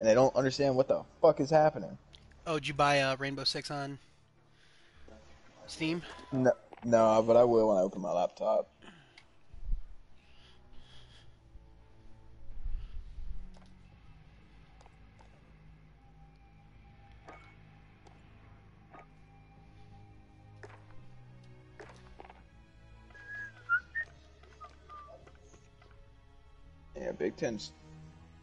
and they don't understand what the fuck is happening. Oh, did you buy uh, Rainbow Six on Steam? No, no, but I will when I open my laptop. Yeah, Big Ten's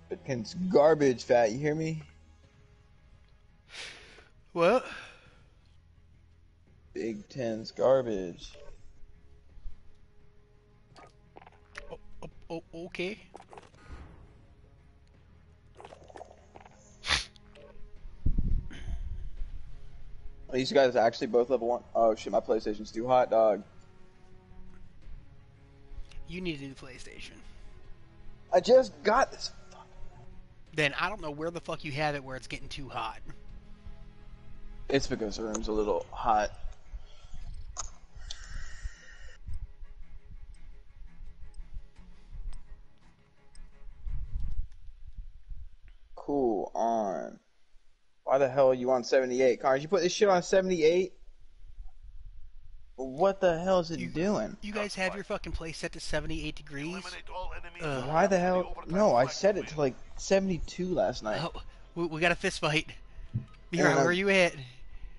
Big Ten's garbage, fat. You hear me? What? Big Ten's garbage. Oh, oh, oh, okay. These guys actually both level one? Oh shit, my PlayStation's too hot, dog. You need a new PlayStation. I just got this. Then I don't know where the fuck you have it where it's getting too hot. It's because the room's a little hot. Cool on. Why the hell are you on 78? Cars, you put this shit on 78? What the hell is it You- doing? You guys have your fucking place set to 78 degrees? Eliminate all enemies. Uh, Why the hell? No, I set it to like 72 last night. Oh, we, we got a fist fight. Mira, where are you at?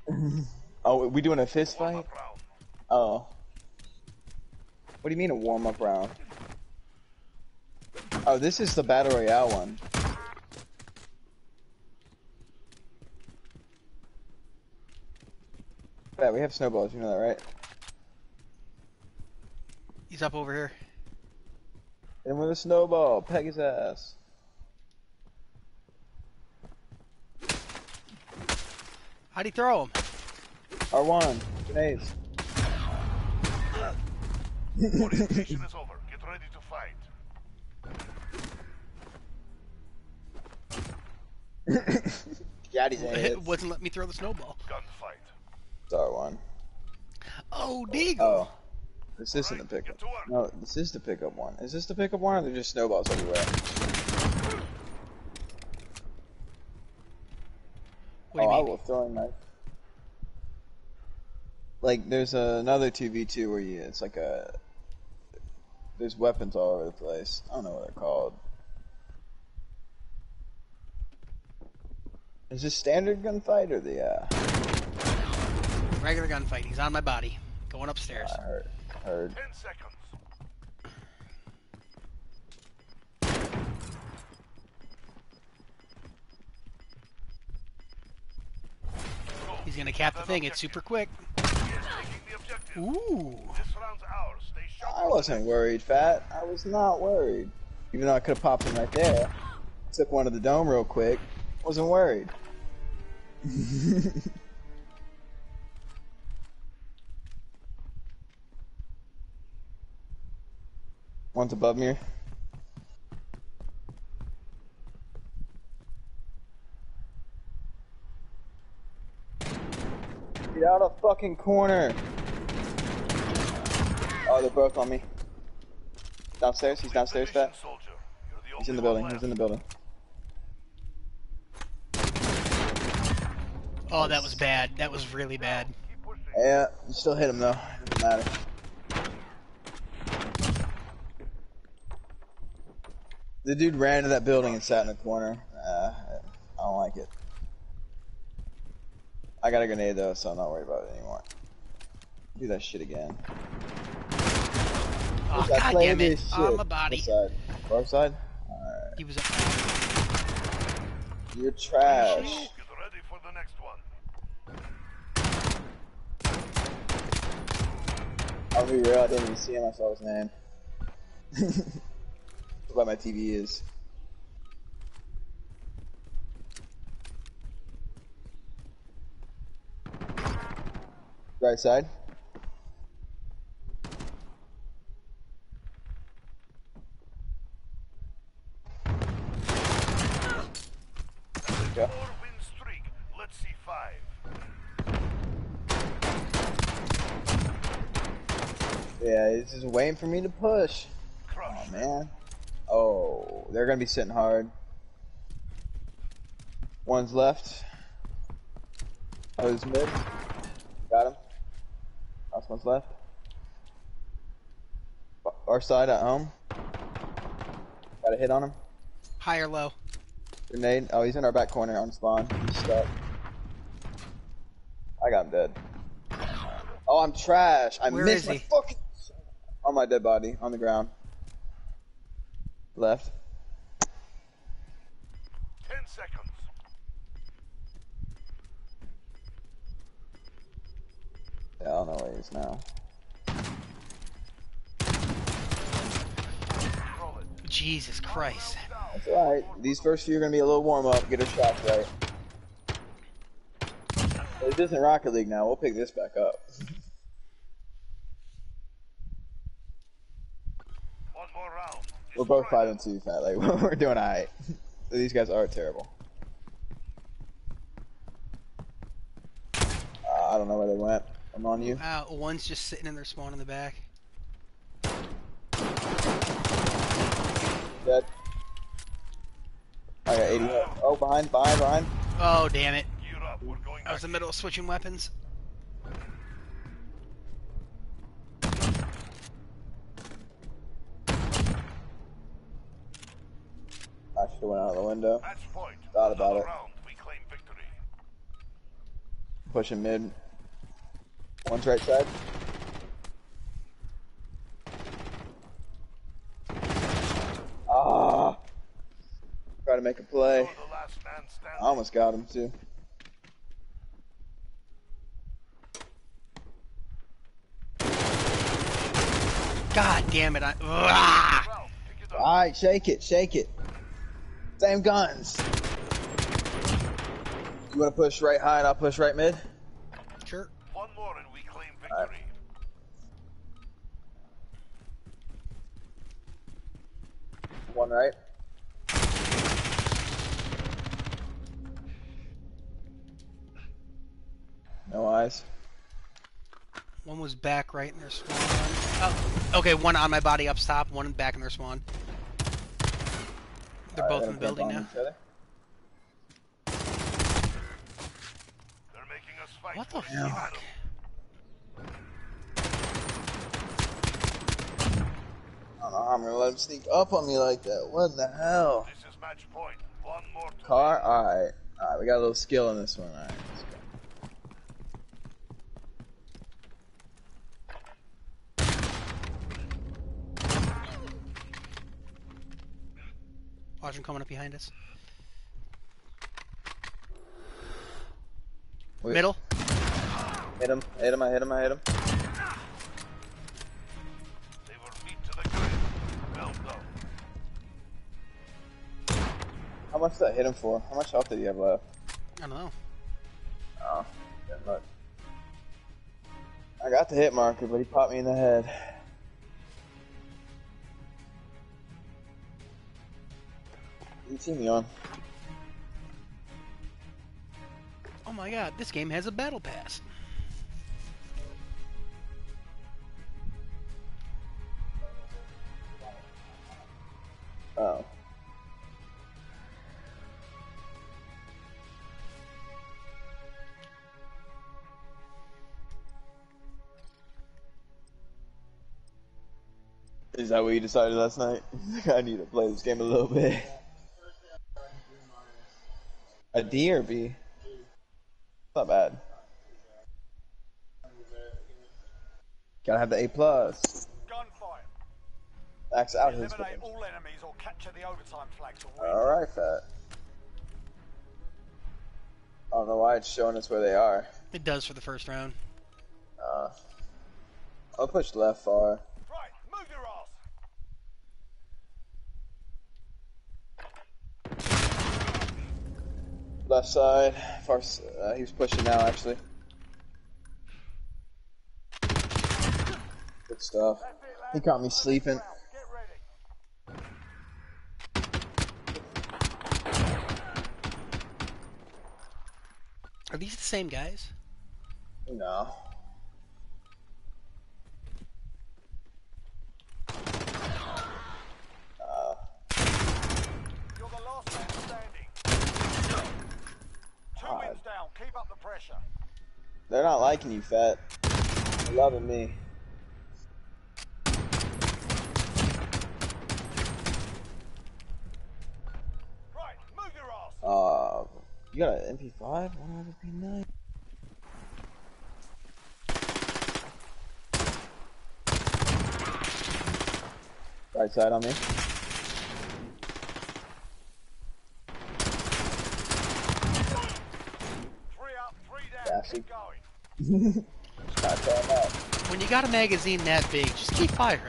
Oh, we doing a fist fight? Oh. What do you mean a warm up round? Oh, this is the Battle Royale one. Yeah, we have snowballs, you know that, right? He's up over here. And him with a snowball, peg his ass. How'd he throw him? R1, grenades. Orientation is over. Get ready to fight. Got his ass. It wasn't letting me throw the snowball. Gunfight. It's R1. Oh, Deagle! Oh. This isn't the Right, pickup. to work. No, this is the pickup one. Is this the pickup one or are there just snowballs everywhere? What oh, I will throwing knife. Like, there's another 2v2 where you, it's like a, there's weapons all over the place. I don't know what they're called. Is this standard gunfight or the, uh, Regular gunfight. He's on my body. Going upstairs. I heard, heard. Ten seconds. He's gonna cap the thing. It's super quick. Yes, taking the objective. Ooh. This round's ours. Stay sharp. I wasn't worried, Fat. I was not worried. Even though I could have popped him right there. Took one to the dome real quick. Wasn't worried. One's above me. Get out of fucking corner. Oh, they're both on me. Downstairs? He's downstairs, Position, Fat? soldier. He's in the building. He's in the building. Oh, that was bad. That was really bad. Yeah, you still hit him though. Doesn't matter. The dude ran to that building and sat in the corner. Uh, I don't like it. I got a grenade though, so I'm not worried about it anymore. Do that shit again. Oh, I god play damn it. this On shit. my body. What side? Far side? Alright. He was up. You're trash. Get ready for the next one. I'll be real, I didn't even see him, I saw his name. What my TV is. Right side. Go. Four win streak. Let's see five. Yeah, he's just waiting for me to push. Crush. Oh man. Oh, they're gonna be sitting hard. One's left. Oh, he's mid. Got him. Last one's left. Our side at home. Got a hit on him. High or low? Grenade. Oh, he's in our back corner on spawn. He's stuck. I got him dead. Oh, I'm trash. I Where missed is my fucking. On my dead body, on the ground. Left. Ten seconds. Yeah, I don't know where he is now. Jesus Christ. That's alright. These first few are gonna be a little warm up. Get our shots right. But This isn't Rocket League now. We'll pick this back up. One more round. We're both Destroy five and two, fat. Like we're doing alright. These guys are terrible. Uh, I don't know where they went. I'm on you. Uh, one's just sitting in their spawn in the back. Dead. I got 80. Oh, behind, behind, behind. Oh, damn it. Gear up. We're going I was in the middle of switching weapons. I should have went out of the window. Point. Thought about Another it. round. We claim victory. Pushing mid. One's right side. Ah. Try to make a play. You're the last man standing. I almost got him too. God damn it. I, Ugh. Round. Pick it up. Alright, shake it, shake it. Same guns. You wanna push right high and I'll push right mid? Sure. One more and we claim Alright. victory. One right. No eyes. One was back right in their spawn. Oh, okay, one on my body up top, one back in their spawn. They're Alright, both let in the building now. They're making us fight. What the for fuck? I don't know how I'm gonna let him sneak up on me like that. What the hell? This is match point. One more Car? Alright. Alright, we got a little skill in this one. Alright, let's go. Watch him coming up behind us. Wait. Middle. Hit him, hit him, I hit him, I hit him. They were beat to the ground. Well done. How much did I hit him for? How much health did he have left? I don't know. Oh, that much. I got the hit marker, but he popped me in the head. You see me on? Oh my god, this game has a battle pass. Oh. Is that what you decided last night? I need to play this game a little bit. A D or B? Not bad. Gotta have the A plus. Gunfight. Max out his Eliminate all enemies or capture the overtime flag to win. Alright, Fat. I don't know why it's showing us where they are. It does for the first round. Uh, I'll push left far. Right, move your ass. Left side. Far. Uh, he was pushing now, actually. Good stuff. He caught me sleeping. Are these the same guys? No. Uh, You're the last man standing. Pressure. They're not liking you, Fat. They're loving me. Right, move your ass. Uh, you got an MP5? Why not MP9? Right side on me. Three up, three down. Yeah, Keep see. going. Not throwing up. When you got a magazine that big, just keep firing.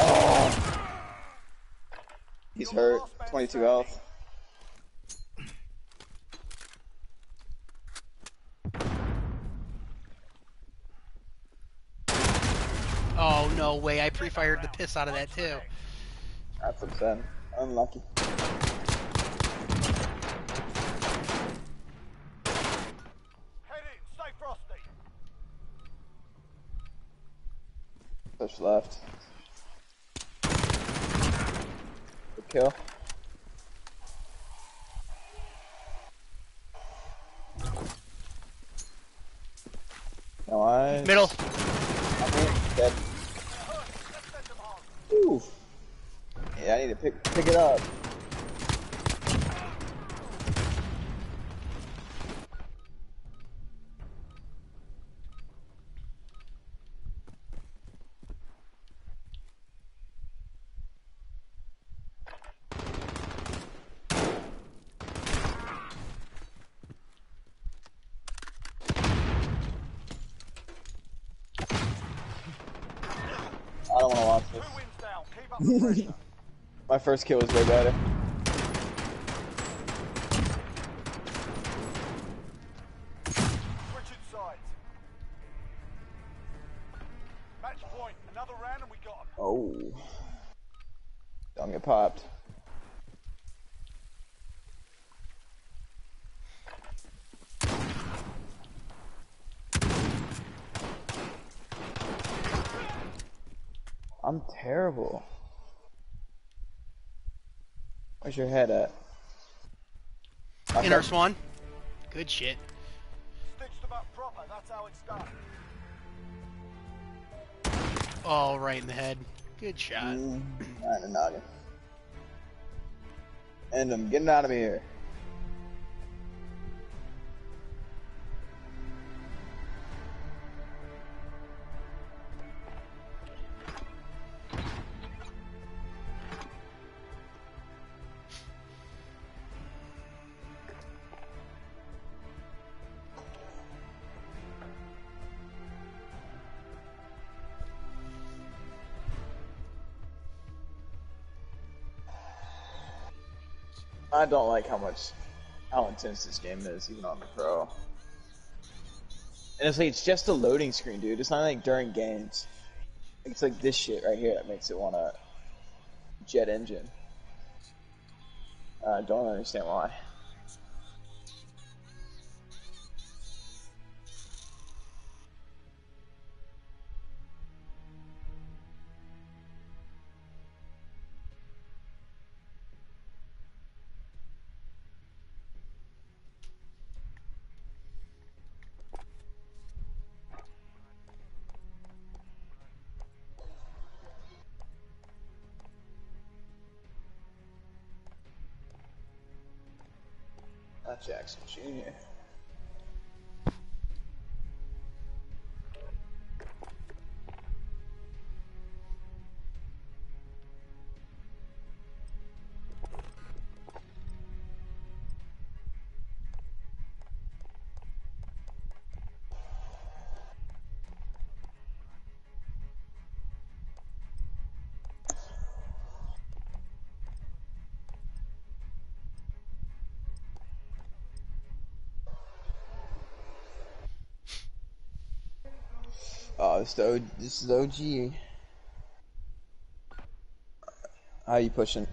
Oh. He's hurt. 22 health. Oh no way! I pre-fired the piss out of that too. That's upsetting. Unlucky. Head in, stay frosty. Push left. Good kill. No eyes. Middle. I'm. Dead. Let's send them home. Ooh. Yeah, I need to pick pick it up. I don't want to watch this. My first kill was way better. Your head at? I Inner thought- swan. Good shit. Stitched them proper. That's how it's done. Oh, right in the head. Good shot. Mm, Alright, the noggin. And I'm getting out of here. I don't like how much, how intense this game is, even on the pro. And it's like, it's just a loading screen, dude. It's not like during games. It's like this shit right here that makes it want to jet engine. I don't understand why. Jr. Oh, this is the O- this is OG. How you pushing?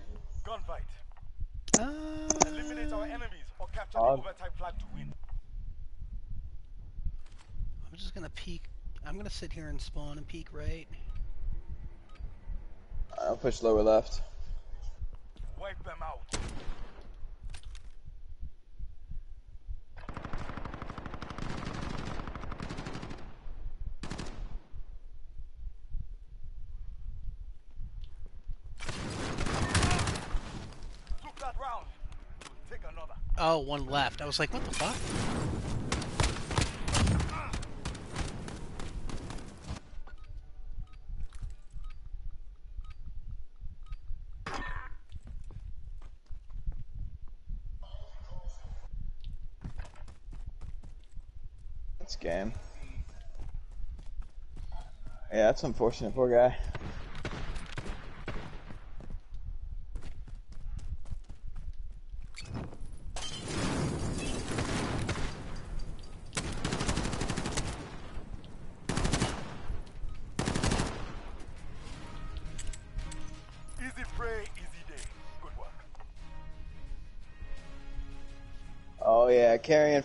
Gunfight. Uh, Eliminate our enemies or capture Uh, the overtime flag to win. I'm just gonna peek. I'm gonna sit here and spawn and peek right. I'll push lower left. Wipe them out. Took that round. Take another. Oh, one left. I was like, what the fuck? That's game. Yeah, that's unfortunate. Poor guy.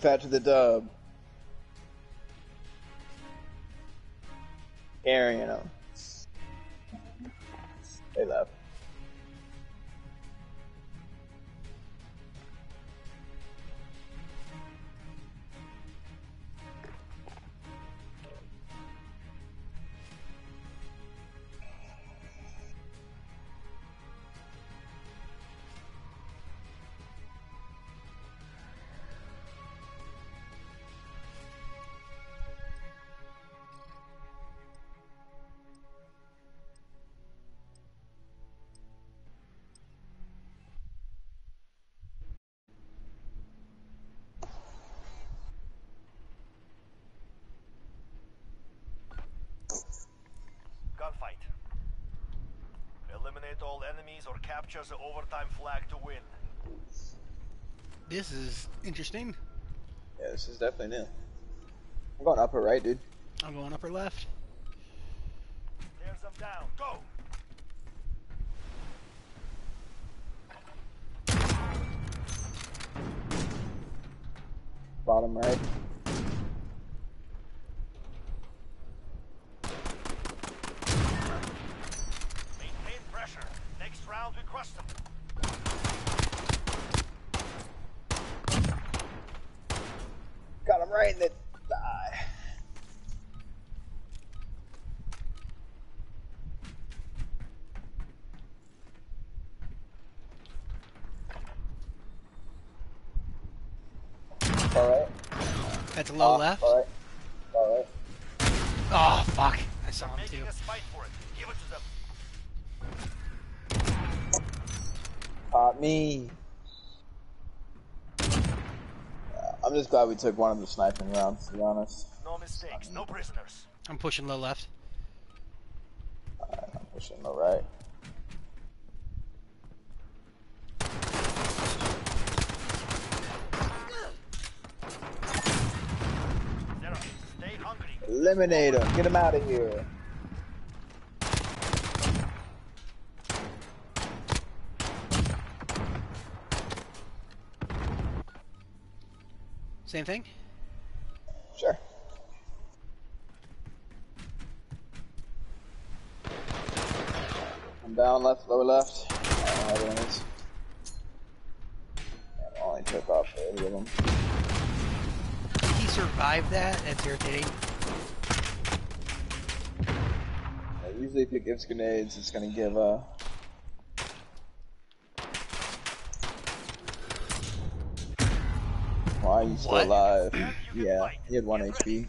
Fat to the dub. Capture the overtime flag to win. This is interesting. Yeah, this is definitely new. I'm going upper right, dude. I'm going upper left. There's them down. Go! Bottom right. Maintain pressure. Next round we crush them. Got him right in the eye. Alright. That's a low off, left. Alright. Alright. Oh, fuck. I saw him Making too. us fight for it. Give it to them. Pop me. I'm just glad we took one of the sniping rounds, to be honest. No mistakes. No prisoners. I'm pushing low left. Alright, I'm pushing the right. Zero. Stay hungry. Eliminate him. Get him out of here. Same thing? Sure. I'm down left, lower left. I don't know how it is. I only took off 80 of them. Did He survived that? That's irritating. Yeah, usually if it gives grenades, it's gonna give, uh... Why are you still What? alive? Yeah, he had 1 Get ready. HP.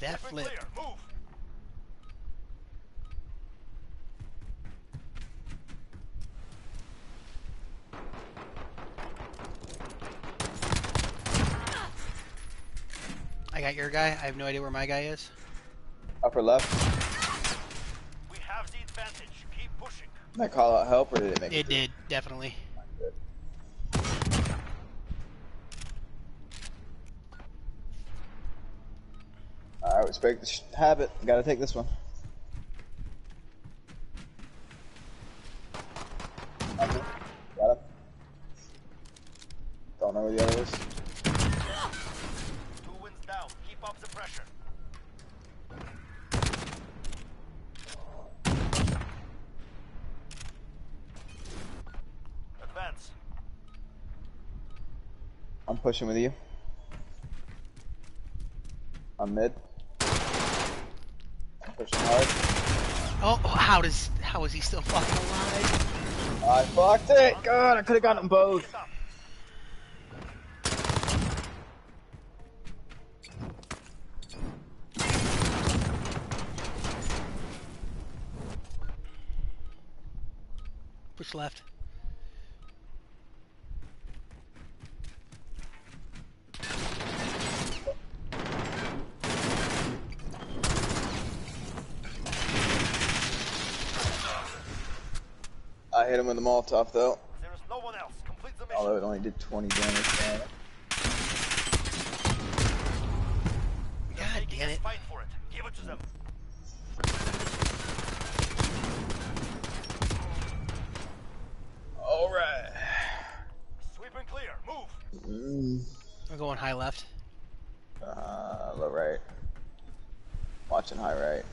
That We're flip. clear. Move. I got your guy. I have no idea where my guy is. Upper left. We have the advantage. Keep pushing. Did that call out help or did it make It did, definitely. Alright, respect the habit. Gotta take this one. Got him. Got him. Don't know where the other is. Two wins down. keep up the pressure. Advance. I'm pushing with you. I'm mid. I'm pushing hard. Oh, how does how is he still fucking alive? I fucked it! God, I could have gotten them both. Push left. The Molotov though. There is no one else. Complete the mission. Although it only did 20 damage. Yeah. God Taking damn it. Fight for it. Give it to them. Alright. Sweep and clear. Move. Mm. We're going high left. Uh, low right. Watching high right.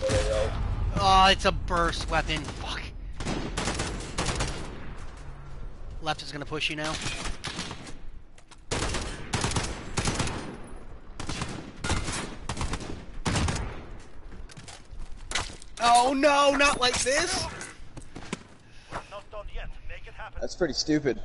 There we go. Oh, it's a burst weapon. Fuck. Left is gonna push you now. Oh no, not like this! Not done yet. Make it happen. That's pretty stupid.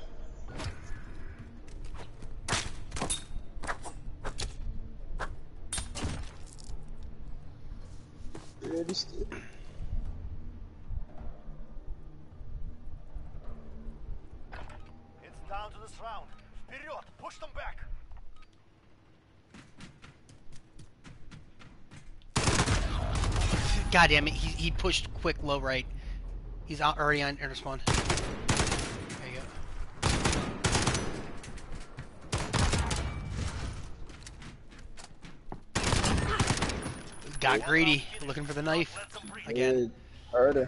God damn it, he, he pushed quick low right. He's out, already on inner spawn. There you go. Got greedy, looking for the knife. Let them breathe. Again. Harder.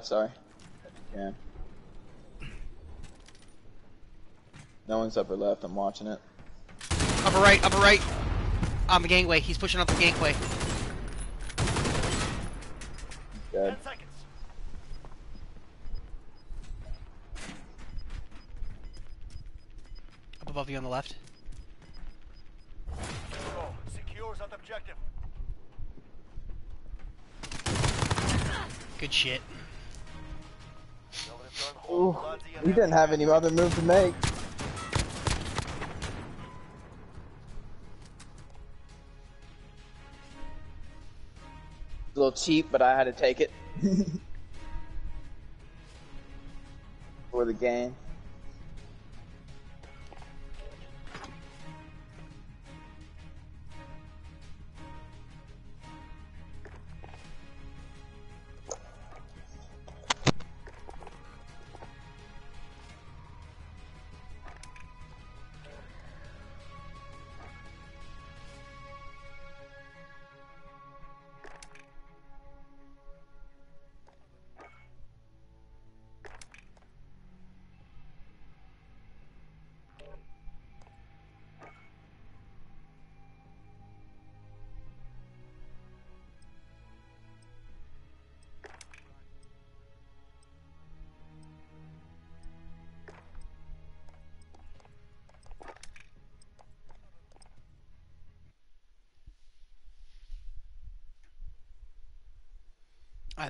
Left, sorry. If you can. No one's upper left, I'm watching it. Upper right, upper right. On the gangway, he's pushing up the gangway. Dead. Ten seconds. Up above you on the left. Go. Secure that objective. Good shit. They'll return home Ooh, bloody and he didn't have any other move to make. A little cheap, but I had to take it. For the game.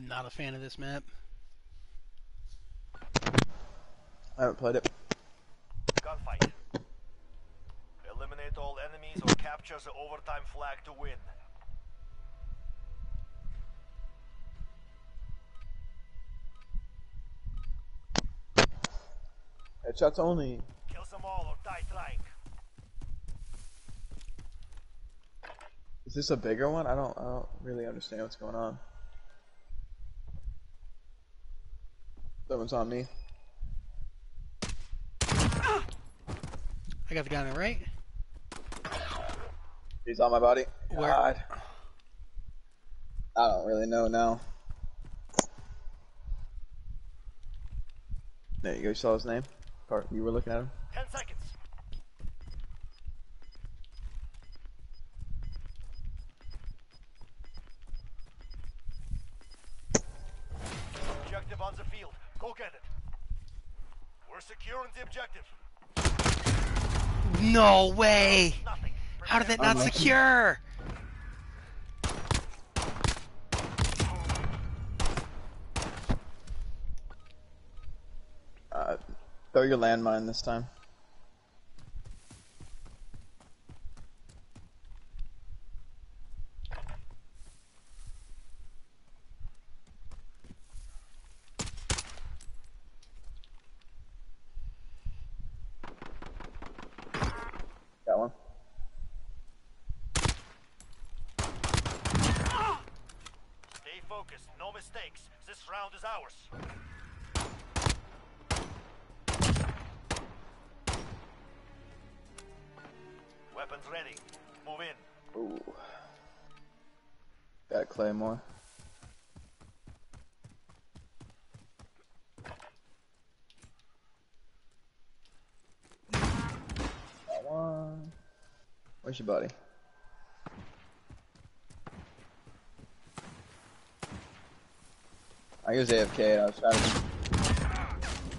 I'm not a fan of this map. I haven't played it. Gunfight. Eliminate all enemies or capture the overtime flag to win. Headshots only. Kill them all or die trying. Is this a bigger one? I don't. I don't really understand what's going on. Someone's on me. I got the guy on the right. He's on my body. Where? God. I don't really know now. There you go. You saw his name. Part you were looking at him. Ten seconds. Objective on the field. Go get it. We're securing the objective. No way! How did that not Unlucky. secure? Uh, throw your landmine this time. Where's your buddy? I was AFK and I was trying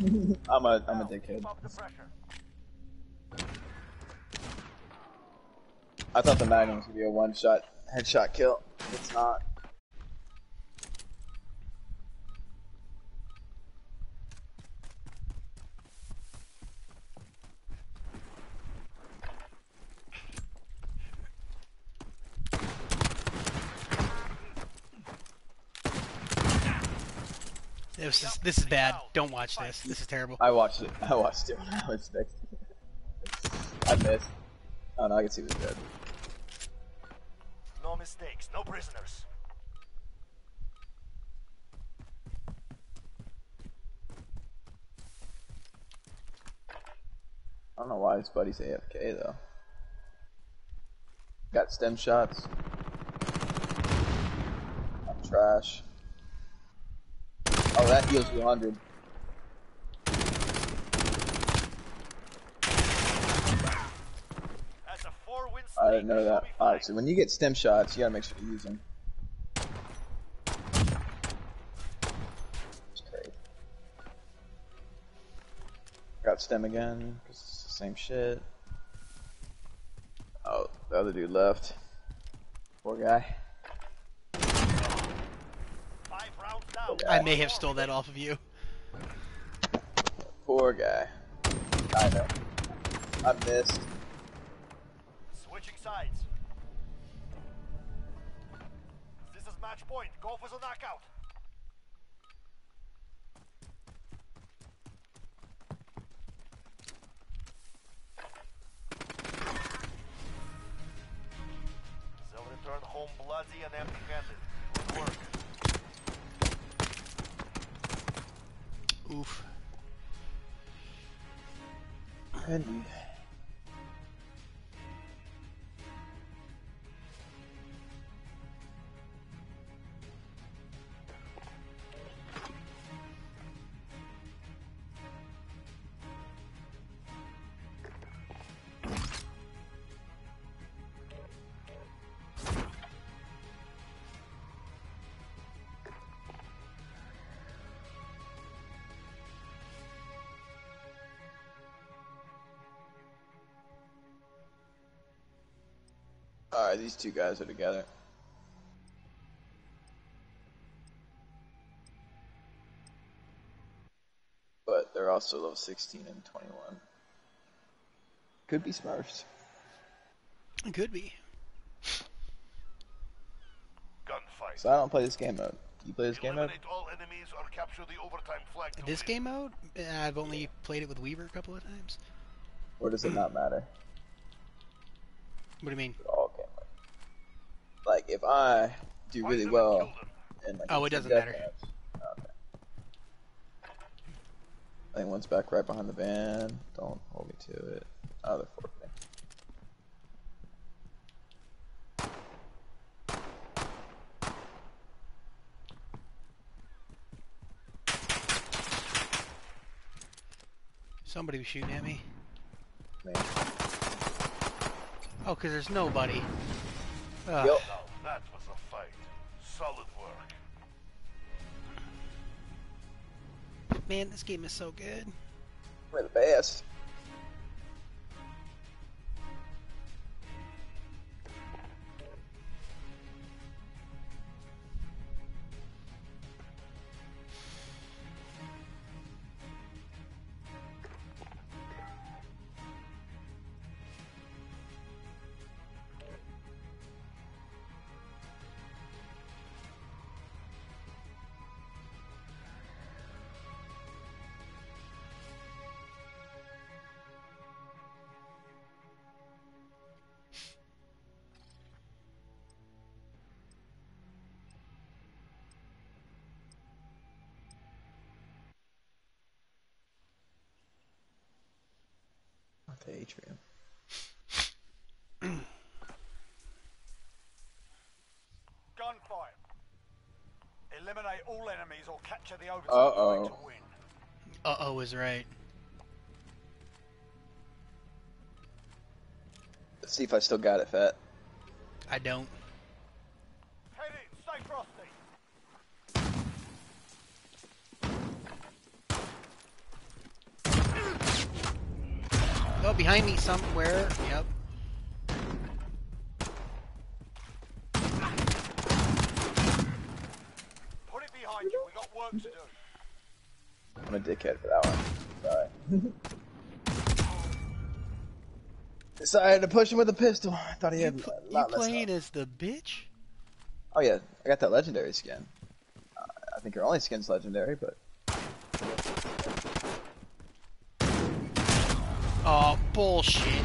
to. I'm a I'm a dickhead. Keep up the pressure. I thought the Magnum was gonna be a one shot headshot kill. It's not. This is bad. Don't watch this. This is terrible. I watched it. I watched it when I was next. I missed. Oh no, I can see who's dead. No mistakes. No prisoners. I don't know why his buddy's AFK though. Got stim shots. I'm trash. Oh, that heals you 100. That's a four-win. I didn't know that. Alright, so when you get stim shots, you gotta make sure to use them. Got stem again, 'cause it's the same shit. Oh, the other dude left. Poor guy. Five rounds down. I may have stole that off of you. Poor guy. I know. I missed. Switching sides. This is match point. Go for the knockout. They'll return home bloody and empty-handed. Indeed. These two guys are together. But they're also level 16 and 21. Could be Smurfs. It could be. Gunfight. So I don't play this game mode. Do you play this game mode? All enemies or capture capture the overtime flag to This win. game mode, eh, I've only played it with Weaver a couple of times. Or does it not matter? What do you mean? All game mode. Like if I do really them and well kill them. in like Oh, it doesn't matter. deathmatch- Okay. I think one's back right behind the van. Don't hold me to it. Oh, they're forfeiting. Somebody was shooting at me. Man. Oh, because there's nobody. Ugh. Yup. Man, this game is so good. We're the best. The atrium. Gunfight. Eliminate all enemies or capture the overtime Uh-oh. to win. Uh oh is right. Let's see if I still got it, Fat. I don't. Head in, stay frosty. Oh, behind me somewhere. Yep. Put it behind you, we got work to do. I'm a dickhead for that one. Sorry. Decided to push him with a pistol. I thought he You, had pl- a you lot less playing health. as the bitch? Oh yeah, I got that legendary skin. Uh, I think your only skin's legendary, but Oh, bullshit.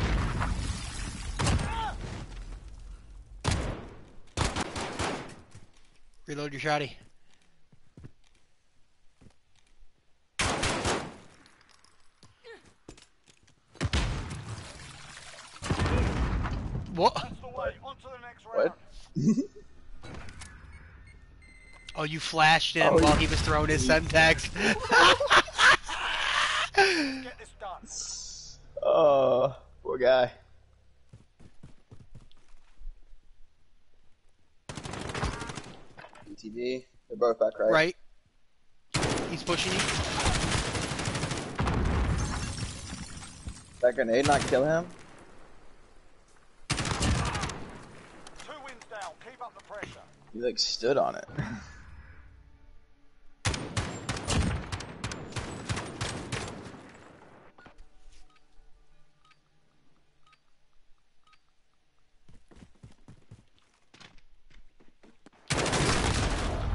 Reload your shotty. What? That's the way, on to the next What? Oh, you flashed him Oh, while you- he was throwing his Semtex. Get this done. oh, poor guy. ETV, they're both back right. right. He's pushing you. That grenade not kill him? Two wins down, keep up the pressure. He like stood on it.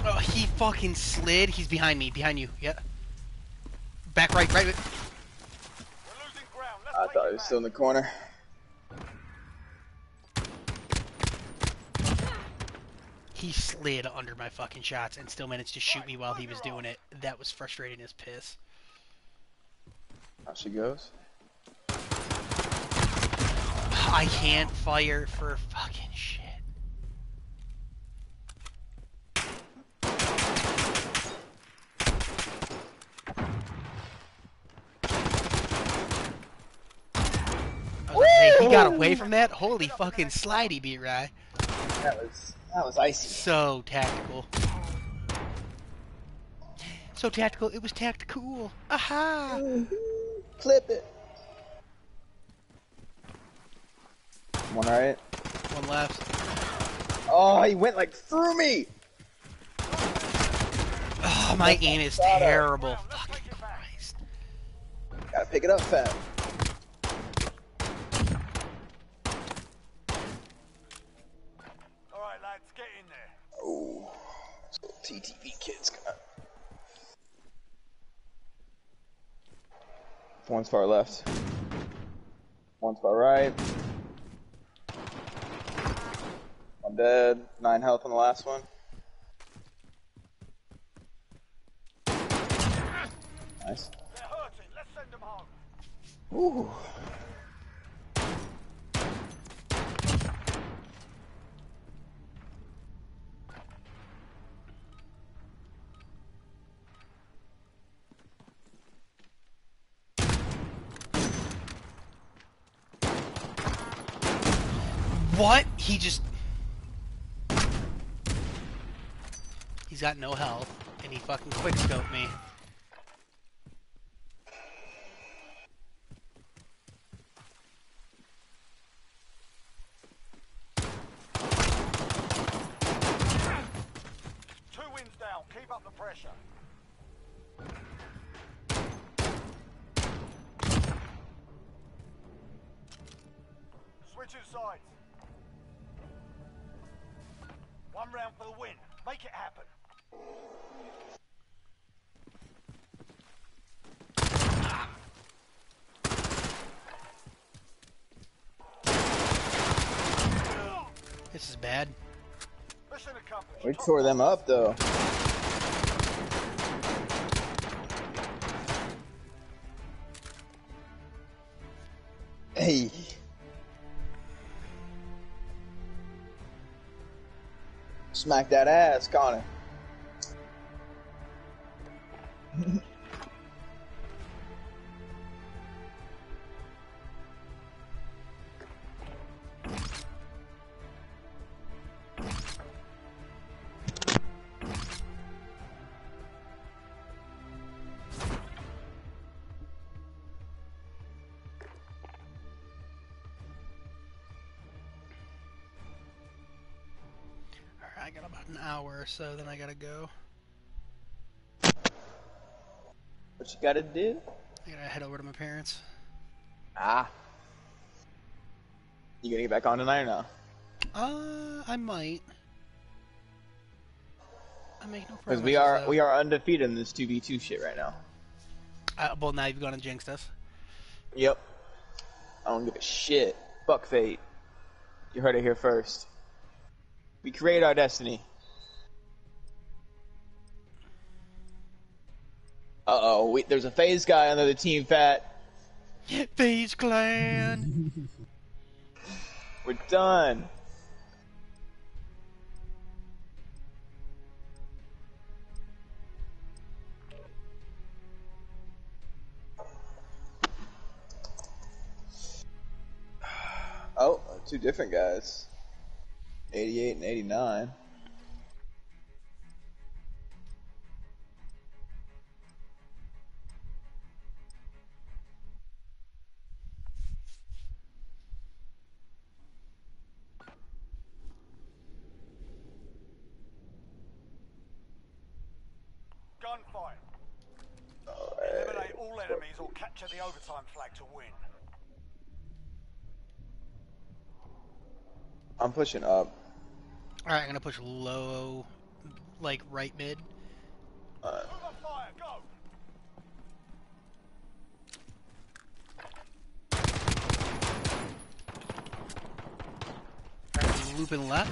Oh, he fucking slid. He's behind me. Behind you. Yeah. Back right, right. We're losing ground, let's I thought he was still in the corner. He slid under my fucking shots and still managed to shoot me while he was doing it. That was frustrating as piss. How she goes? I can't fire for fucking shit. I was like, hey, he got away from that? Holy fucking slidey, B-Rye. That was that was icy. So tactical. So tactical, it was tactical. Aha! Clip it. One right. One left. Oh, he went like through me. Oh, my aim is terrible. Fucking take it back. Christ. Gotta pick it up, fat. One's far left. One's far right. One dead. Nine health on the last one. Nice. They're hurting. Let's send them home. Ooh. What? He just. He's got no health, and he fucking quickscoped me. Tore them up though. Hey. Smack that ass, Connor. Or so, then I gotta go. What you gotta do? I gotta head over to my parents. Ah. You gonna get back on tonight or no? Uh, I might. I make no Because we are though. we are undefeated in this two v two shit right now. Uh, well, now you've gone and jinxed us. Yep. I don't give a shit. Fuck fate. You heard it here first. We create our destiny. Uh oh, we, there's a FaZe guy under the team fat. FaZe Clan! We're done. Oh, two different guys. 88 and 89. Pushing up. Alright, I'm gonna push low, like right mid. Uh, Move fire. Go. Alright, looping left.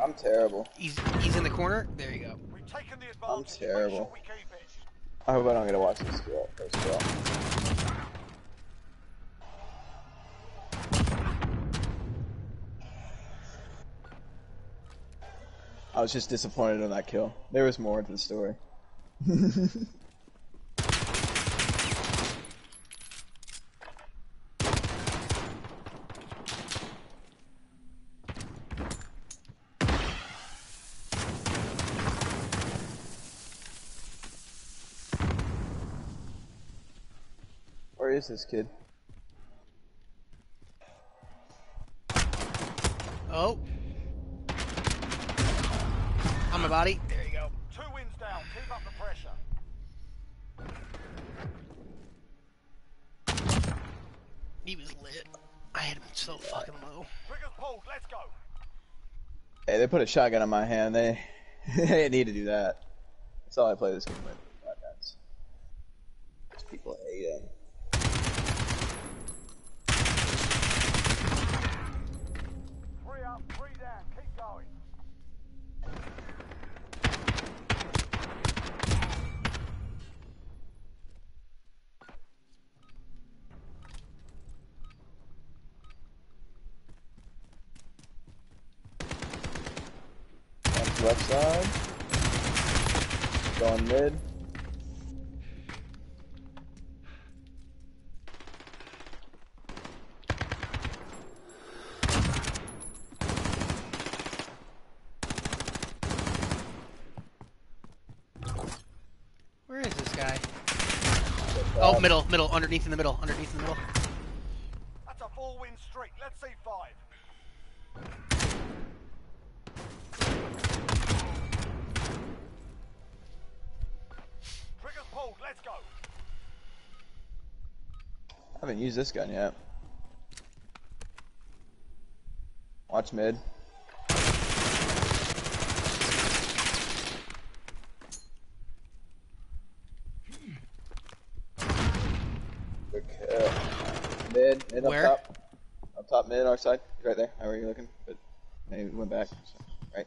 I'm terrible. He's he's in the corner. There you go. We've taken the. I'm terrible. sure we. I hope I don't get to watch this girl first of I was just disappointed on that kill. There was more to the story. Where is this kid? My body. There you go. Two wins down. Keep up the pressure. He was lit. I had him so fucking low. Triggers pulled. Let's go. Hey, they put a shotgun in my hand. They, they didn't need to do that. That's all I play this game with. Shotguns. People hate him. Three up, three down. Keep going. That's left side. Going mid. Where is this guy? Oh, middle, middle, underneath in the middle, underneath in the middle. That's a four-win streak. Let's see five. Triggers pulled. Let's go. I this gun yet. Watch mid. Good kill. Uh, mid, mid Where? up top. Up top mid, our side. Right there. How are you looking? But maybe went back. So, right.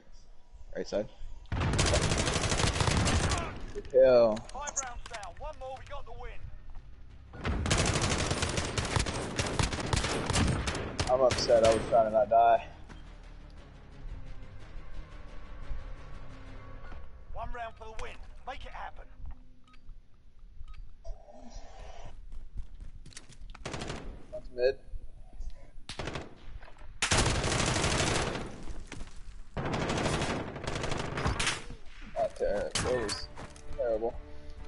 Right side. Good kill. Five rounds down. One more. We got the win. I'm upset. I was trying to not die. One round for the win. Make it happen. That's mid. Not terrible. That was terrible.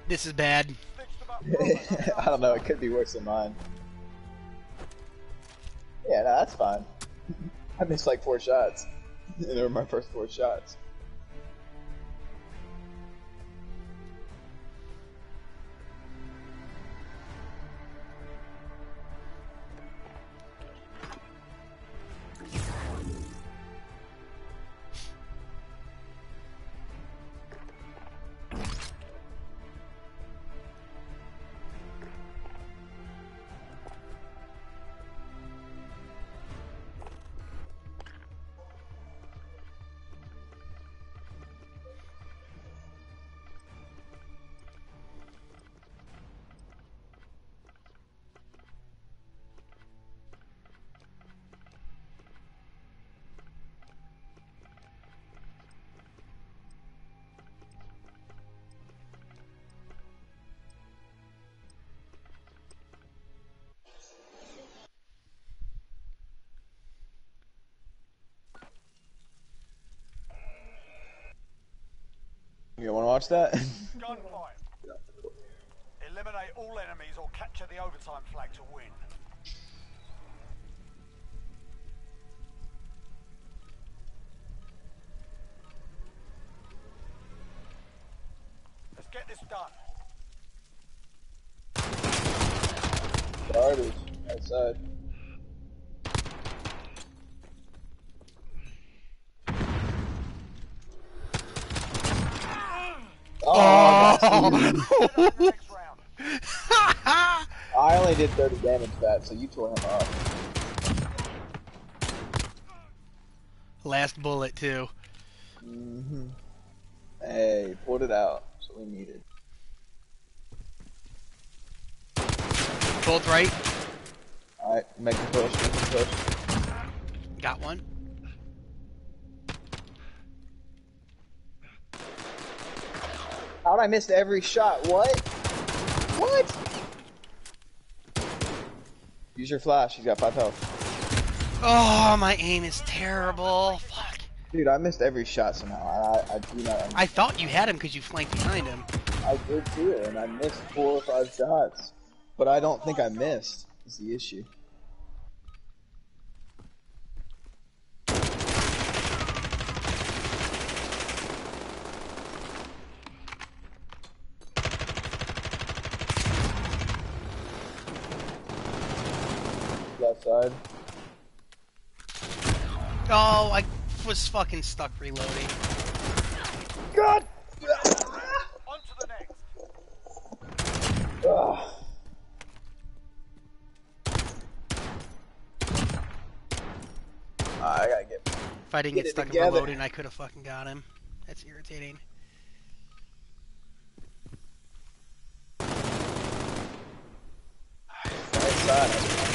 This is bad. Fixed them up. proper. I don't know. It could be worse than mine. No, that's fine. I missed like four shots. And they were my first four shots. Watch that? Gunfight. Eliminate all enemies or capture the overtime flag to win. Let's get this done. Garbage. Outside. Oh, that's- I only did 30 damage that, so you tore him up. Last bullet too. hmm Hey, pulled it out. That's what we needed. Both right. Alright, make the push, make the push. Got one. How'd I miss every shot? What? What? Use your flash, he's got five health. Oh, my aim is terrible. Fuck. Dude, I missed every shot somehow. I, I do not. I thought you had him because you flanked behind him. I did too, and I missed four or five shots. But I don't think I missed, is the issue. god. Oh, I was fucking stuck reloading. God! On to the next. Ugh. I gotta get. If I didn't get, get stuck in reloading, I could have fucking got him. That's irritating. Right side.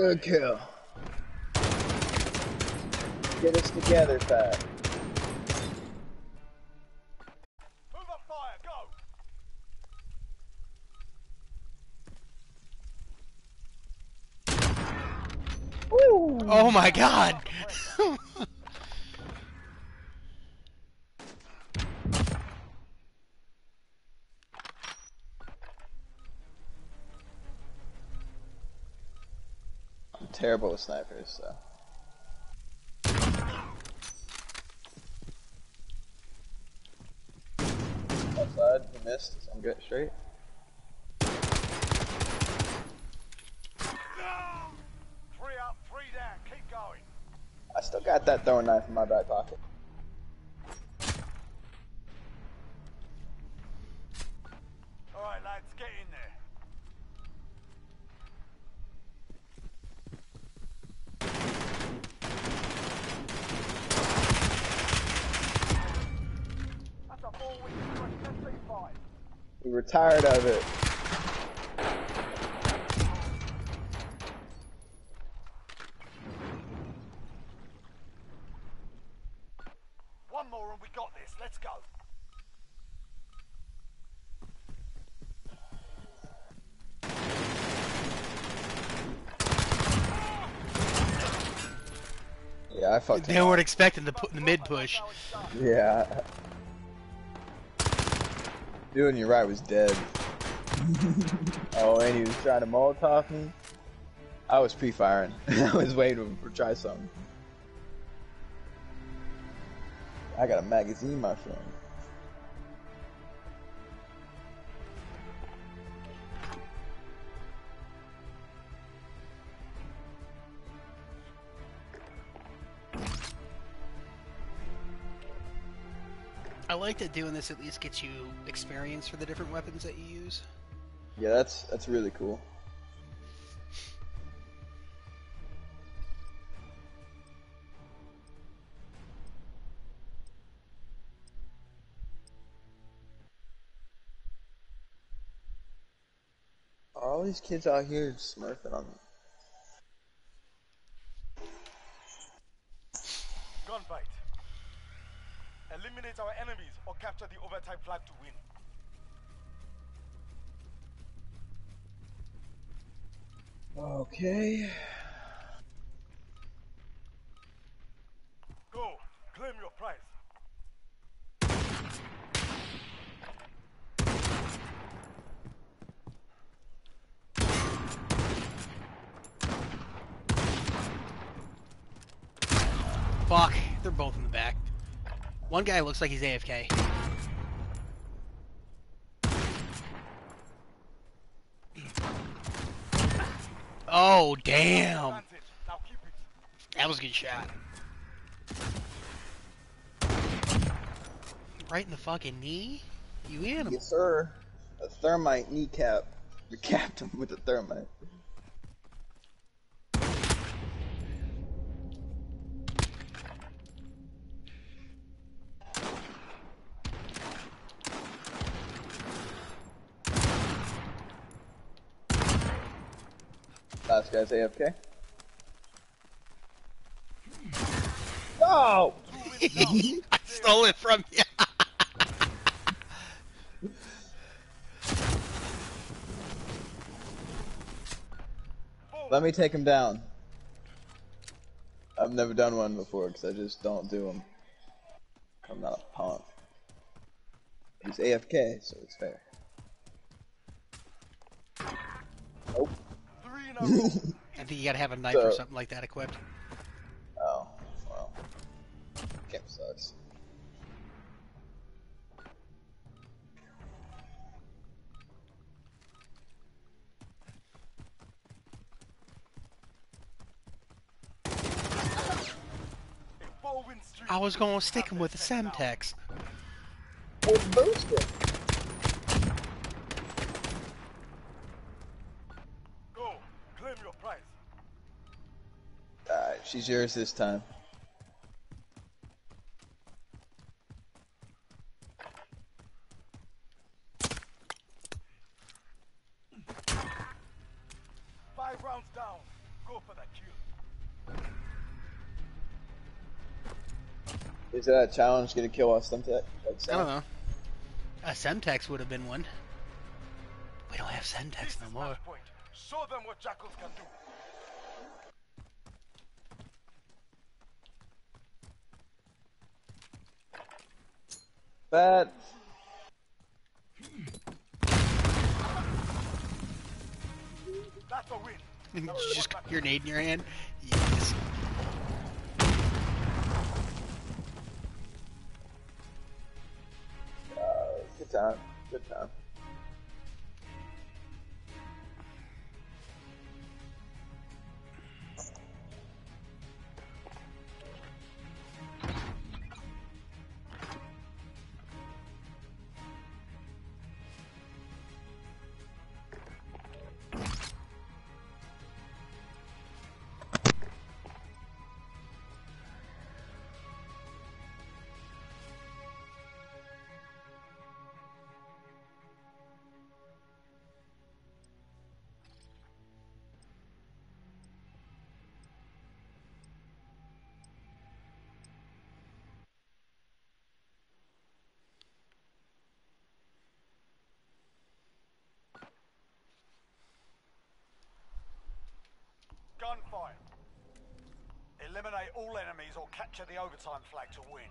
Good kill. Get us together, Pat. Move up fire. Go. Oh my god! Terrible with snipers, so. Outside, he missed. I'm good, straight. Three up, three down. Keep going. I still got that throwing knife in my back pocket. All right, lads. Get in there. That's a four-week stretch. Let's see five. We were tired of it. One more and we got this. Let's go. Yeah, I fucked They him. weren't expecting the, the mid push. Yeah. Dude on your right was dead. oh, and he was trying to Molotov me. I was pre-firing. I was waiting for try something. I got a magazine, my friend. Like that doing this at least gets you experience for the different weapons that you use. Yeah, that's that's really cool. Are all these kids out here smurfing on? Gunfight. Eliminate our enemies or capture the overtime flag to win. Okay. Go. Claim your prize. Fuck, they're both in the back. One guy looks like he's AFK. Oh, damn. Advantage. Now keep it. That was a good shot. Right in the fucking knee? You animal. Yes, sir. A thermite kneecap. You capped him with a thermite. Last guy's AFK. No! Oh. I stole it from you. Let me take him down. I've never done one before because I just don't do them. I'm not a punk. He's AFK, so it's fair. Nope. Three in. I think you gotta have a knife or something like that equipped. sucks. I was gonna stick him with the Semtex. Well, boosted. Go, claim your prize. Alright, she's yours this time. Is that challenge gonna kill us? Them that, I don't know. A Semtex would have been one. We don't have Semtex no more. match point. Show them what jackals can do. But That's a win. You just your nade in your hand. Time. Good time. Gunfight. Eliminate all enemies or capture the overtime flag to win.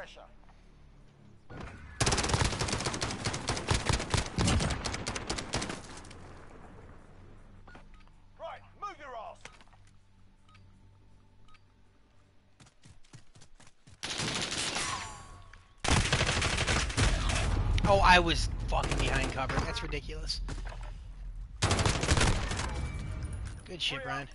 Pressure. Right, move your ass. Oh, I was fucking behind cover. That's ridiculous. Good shit, Brian.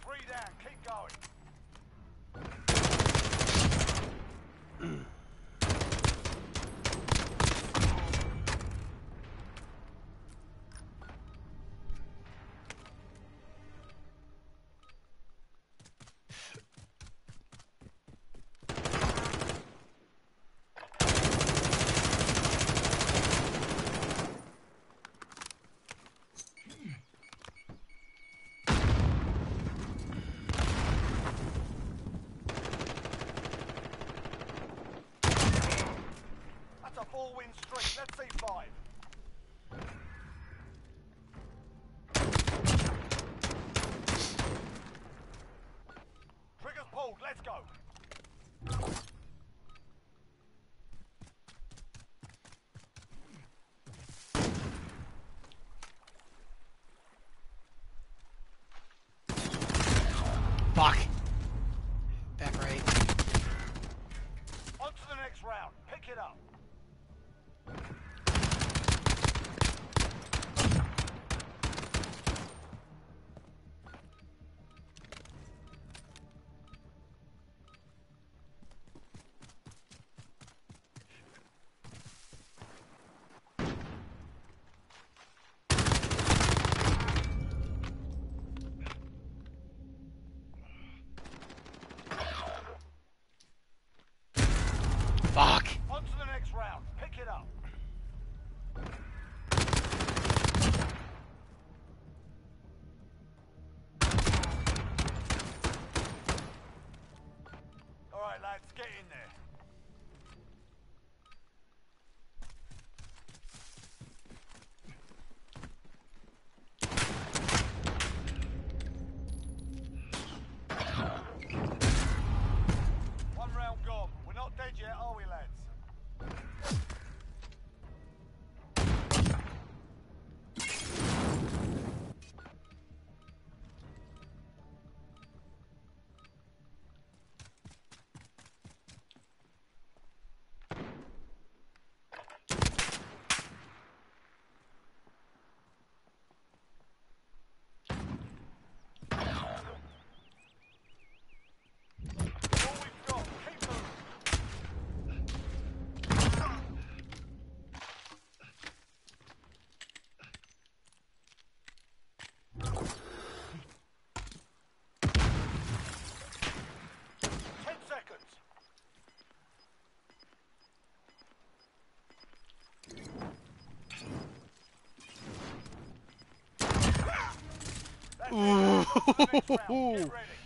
Ooh.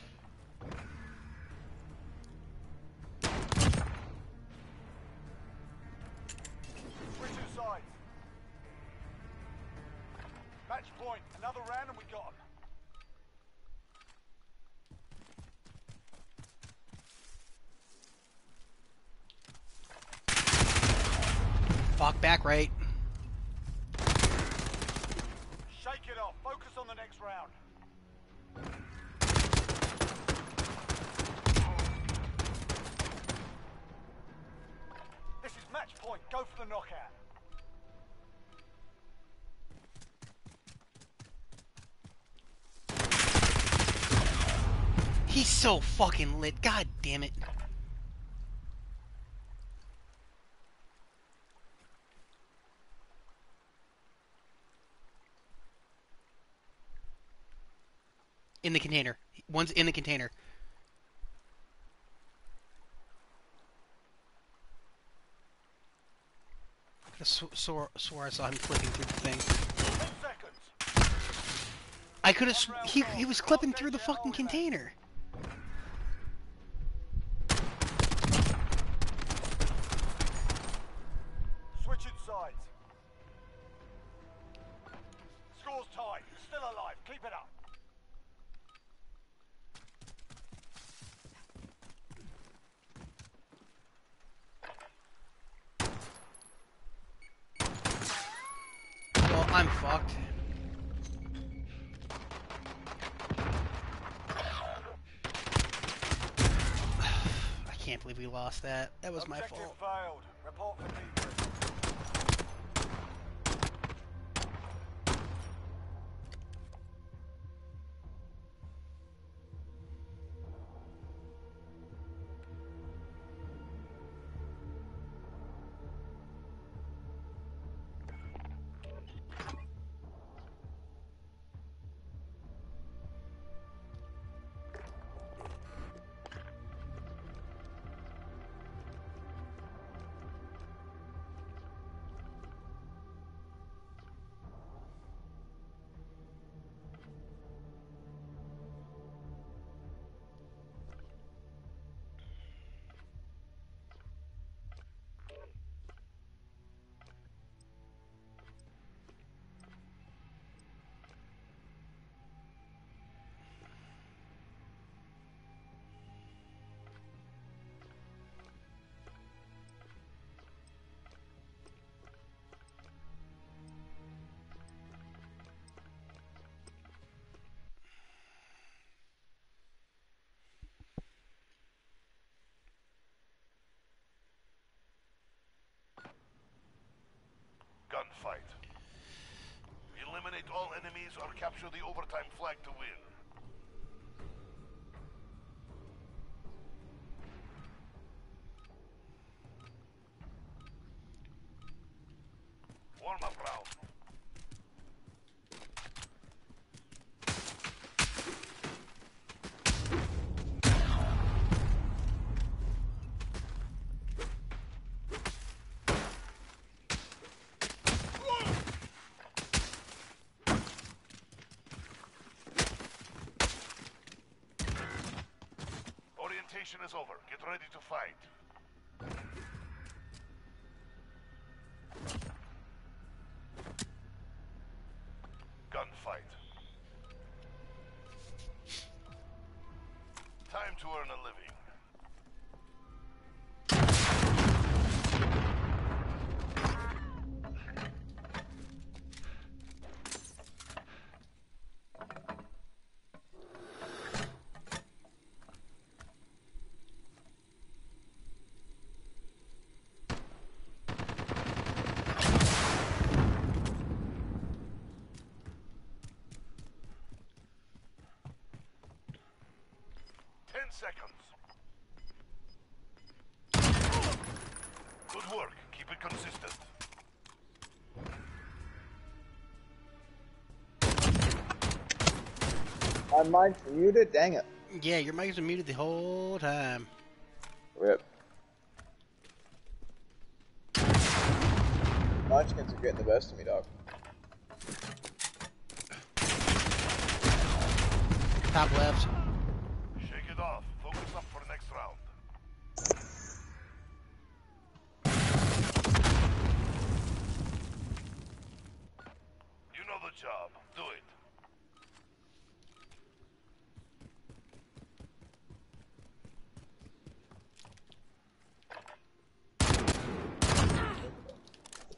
fucking lit. God damn it. In the container. One's in the container. I sw- swore, swore I saw him clipping through the thing. I could have. He he was clipping through the fucking container. That. Was my fault. Gunfight. Eliminate all enemies or capture the overtime flag to win. Warm up round. Orientation is over. Get ready to fight. Seconds. Good work. Keep it consistent. My mic's muted. Dang it. Yeah, your mic is muted the whole time. Rip. Munchkins are getting the best of me, dog. top left. Shake it off. Focus up for next round. You know the job. Do it.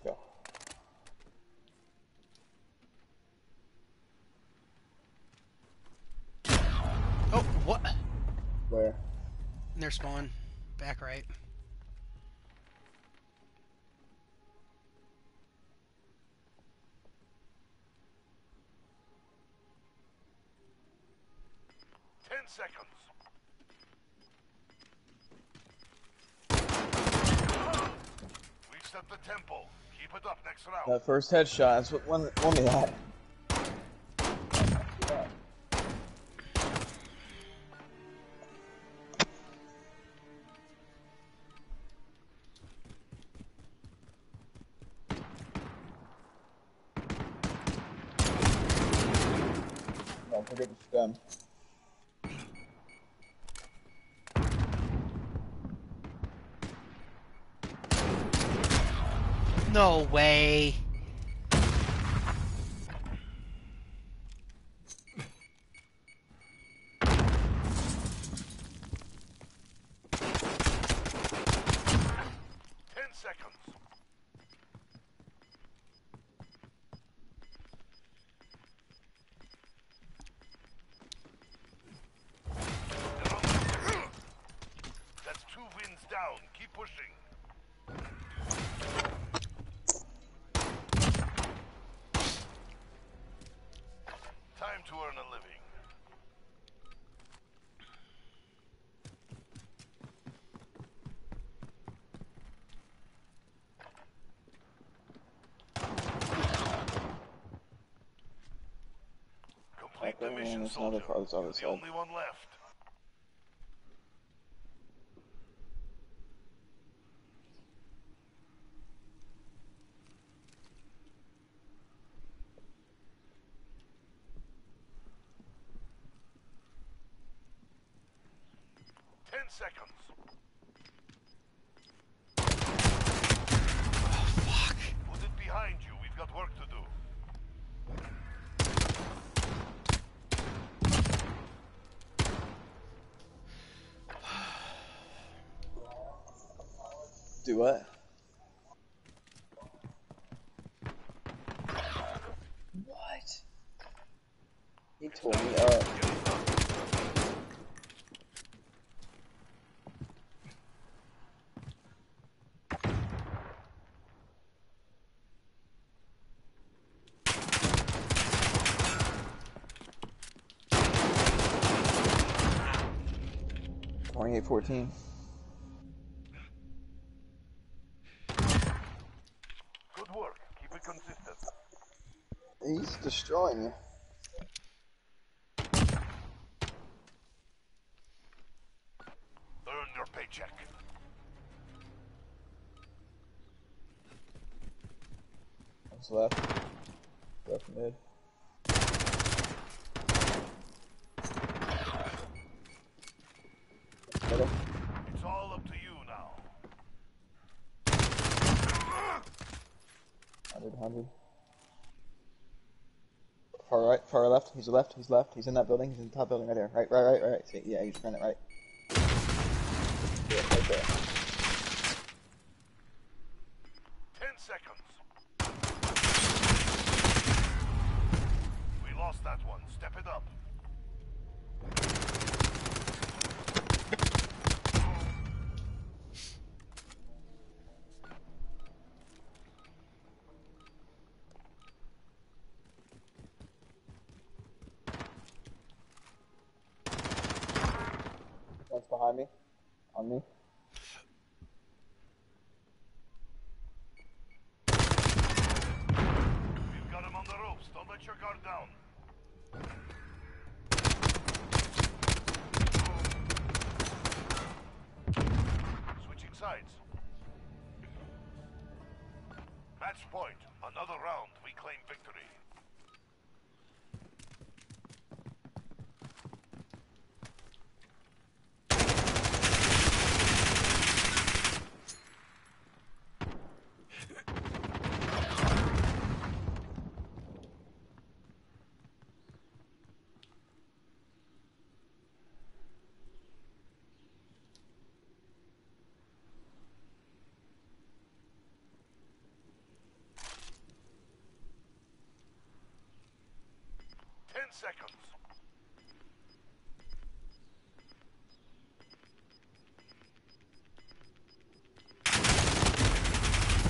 Go. Oh, what? Where? In spawn. Back right. Ten seconds. We set the tempo. Keep it up next round. That first headshot. That's what won, won me that. Seconds. They're on the- That's two wins down. Keep pushing. Time to earn a living. Complete the mission, and there's another soldier. You're the only one left. Good work. Keep it consistent. He's destroying you. Earn your paycheck. What's left? Left mid. 100, 100. Far right, far left. He's left. He's left. He's in that building. He's in the top building right there. Right, right, right, right. See, yeah, he's trying it right. Yeah, right there. Ten seconds. We lost that one. Step it up. One's behind me. On me. We've got him on the ropes. Don't let your guard down. Switching sides. Match point. seconds.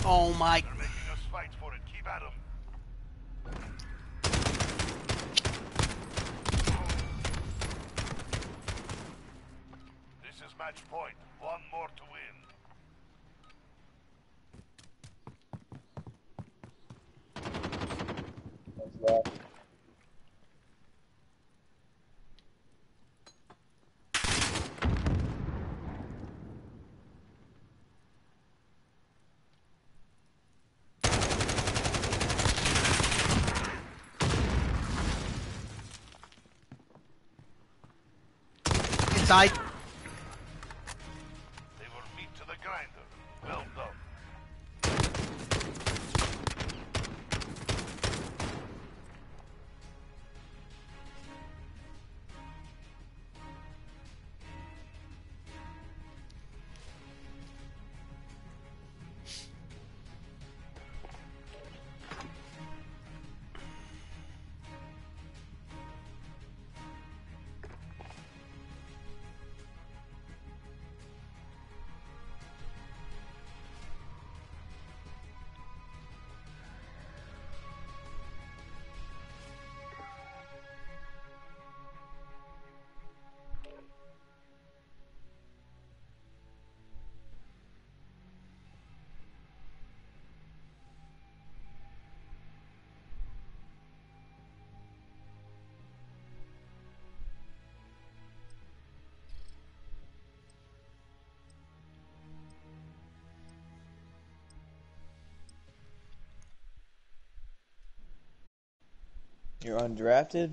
Oh my god. side You're undrafted?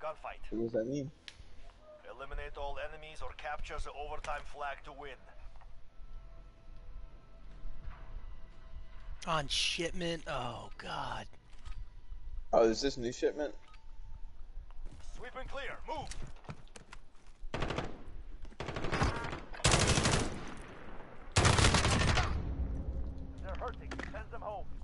Gunfight. What does that mean? Eliminate all enemies or capture the overtime flag to win. On shipment? Oh, God. Oh, is this new shipment? Sweep and clear. Move. them home.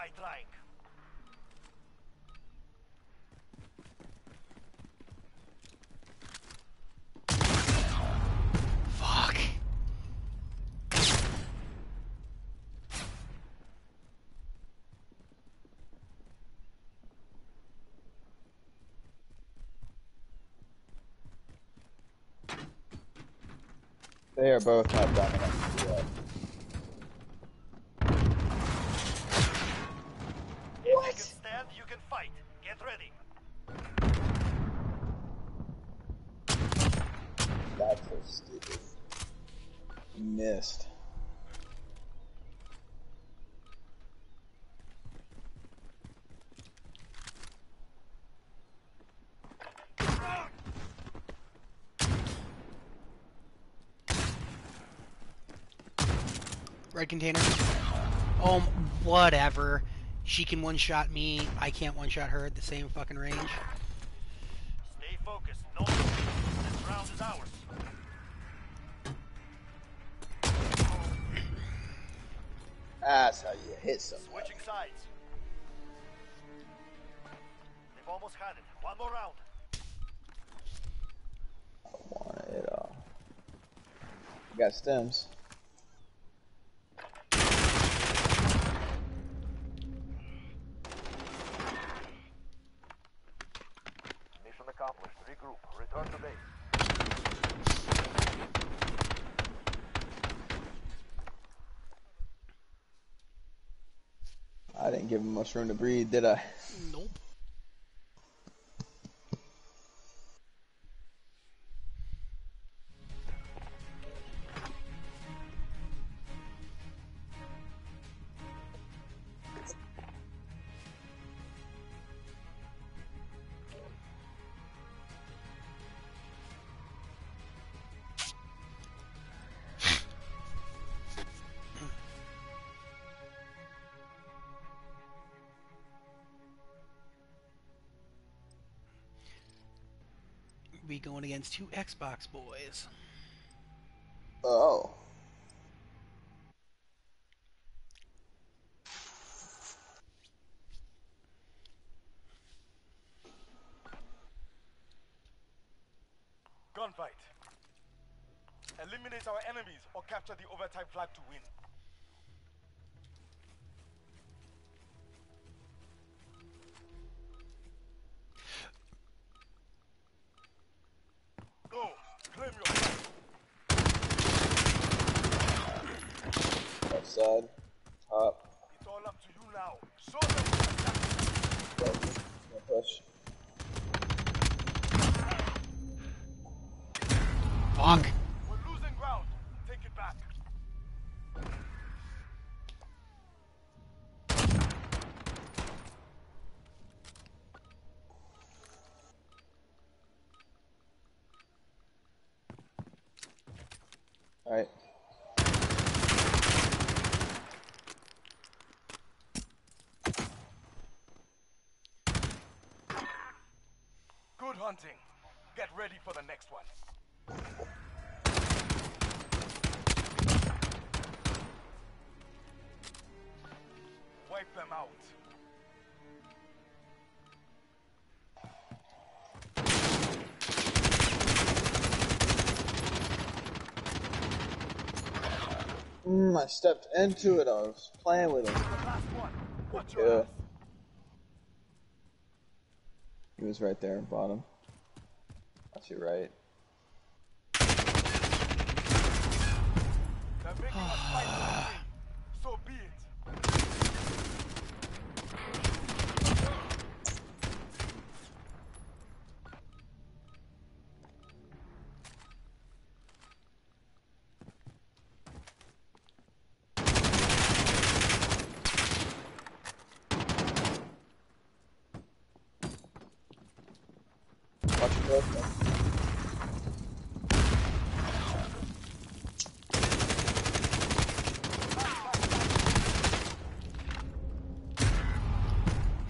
sidetrack. Fuck. They are both not dominant. Red container. Oh, whatever. She can one-shot me. I can't one-shot her at the same fucking range. Stay focused. No This round is ours. That's how you hit someone. Switching sides. They've almost had it. One more round. I want it all. Got stims. Regroup. Return to base. I didn't give him much room to breathe, did I? Against two Xbox boys. Oh. Gunfight. Eliminate our enemies or capture the overtime flag to win. Good hunting. Get ready for the next one. Wipe them out. Mm, I stepped into it. I was playing with him. The last one. Watch your Yeah. ass. He was right there, bottom. That's your right. They're making us fight for the win. So be it. Watch your both.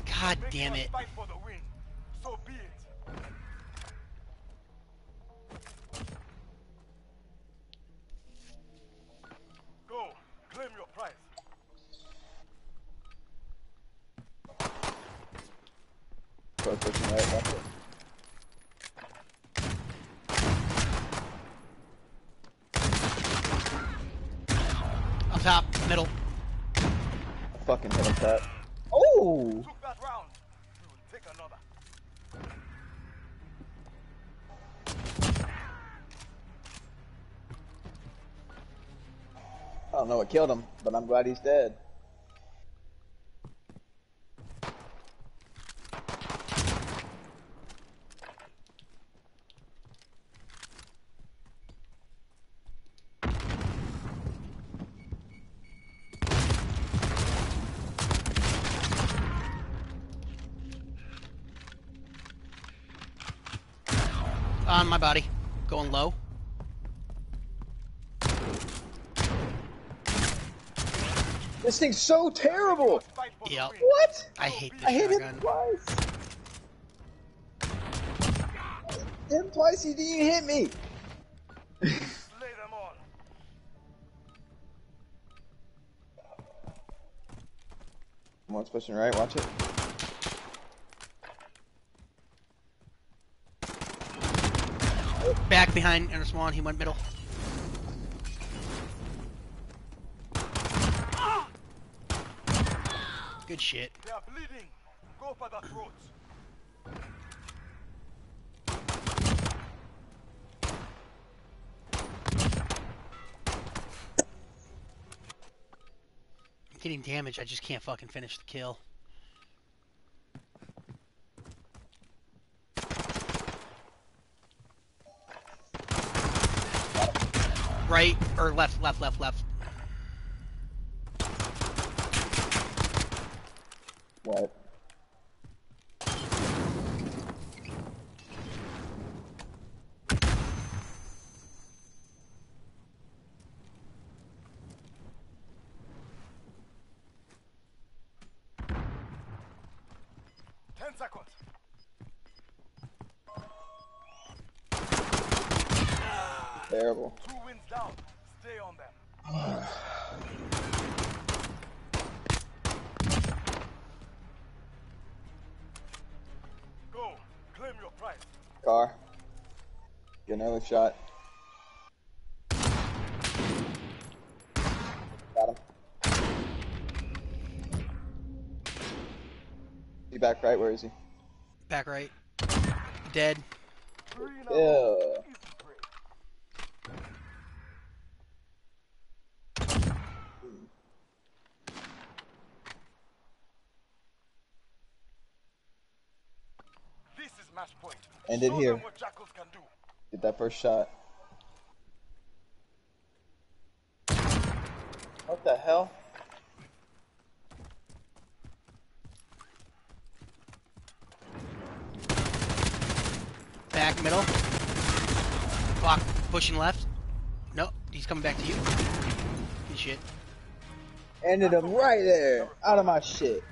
God Making damn it. Fight for the win. So be it. Go. Claim your prize. Both pushing right. Watch it. On top, middle. I fucking hit him that. Know what killed him, but I'm glad he's dead. On my body. Going low. This thing's so terrible! Let's fight for the Yep. What? I hate I this hit him shotgun. twice! Hit him twice, he didn't even hit me! Slay them all. Someone's pushing right, watch it. Back behind Ender Swan, he went middle. Good shit. They are bleeding. Go for the throats. I'm getting damage, I just can't fucking finish the kill. Right, or left, left, left, left. What? Get shot. Got him. He back right, where is he? Back right. Dead. Three now. Yeah. Easy break. Them what Jackals can do. Get that first shot. What the hell? Back middle. Block pushing left. No, he's coming back to you. Good shit. Ended him right there. Out of my shit.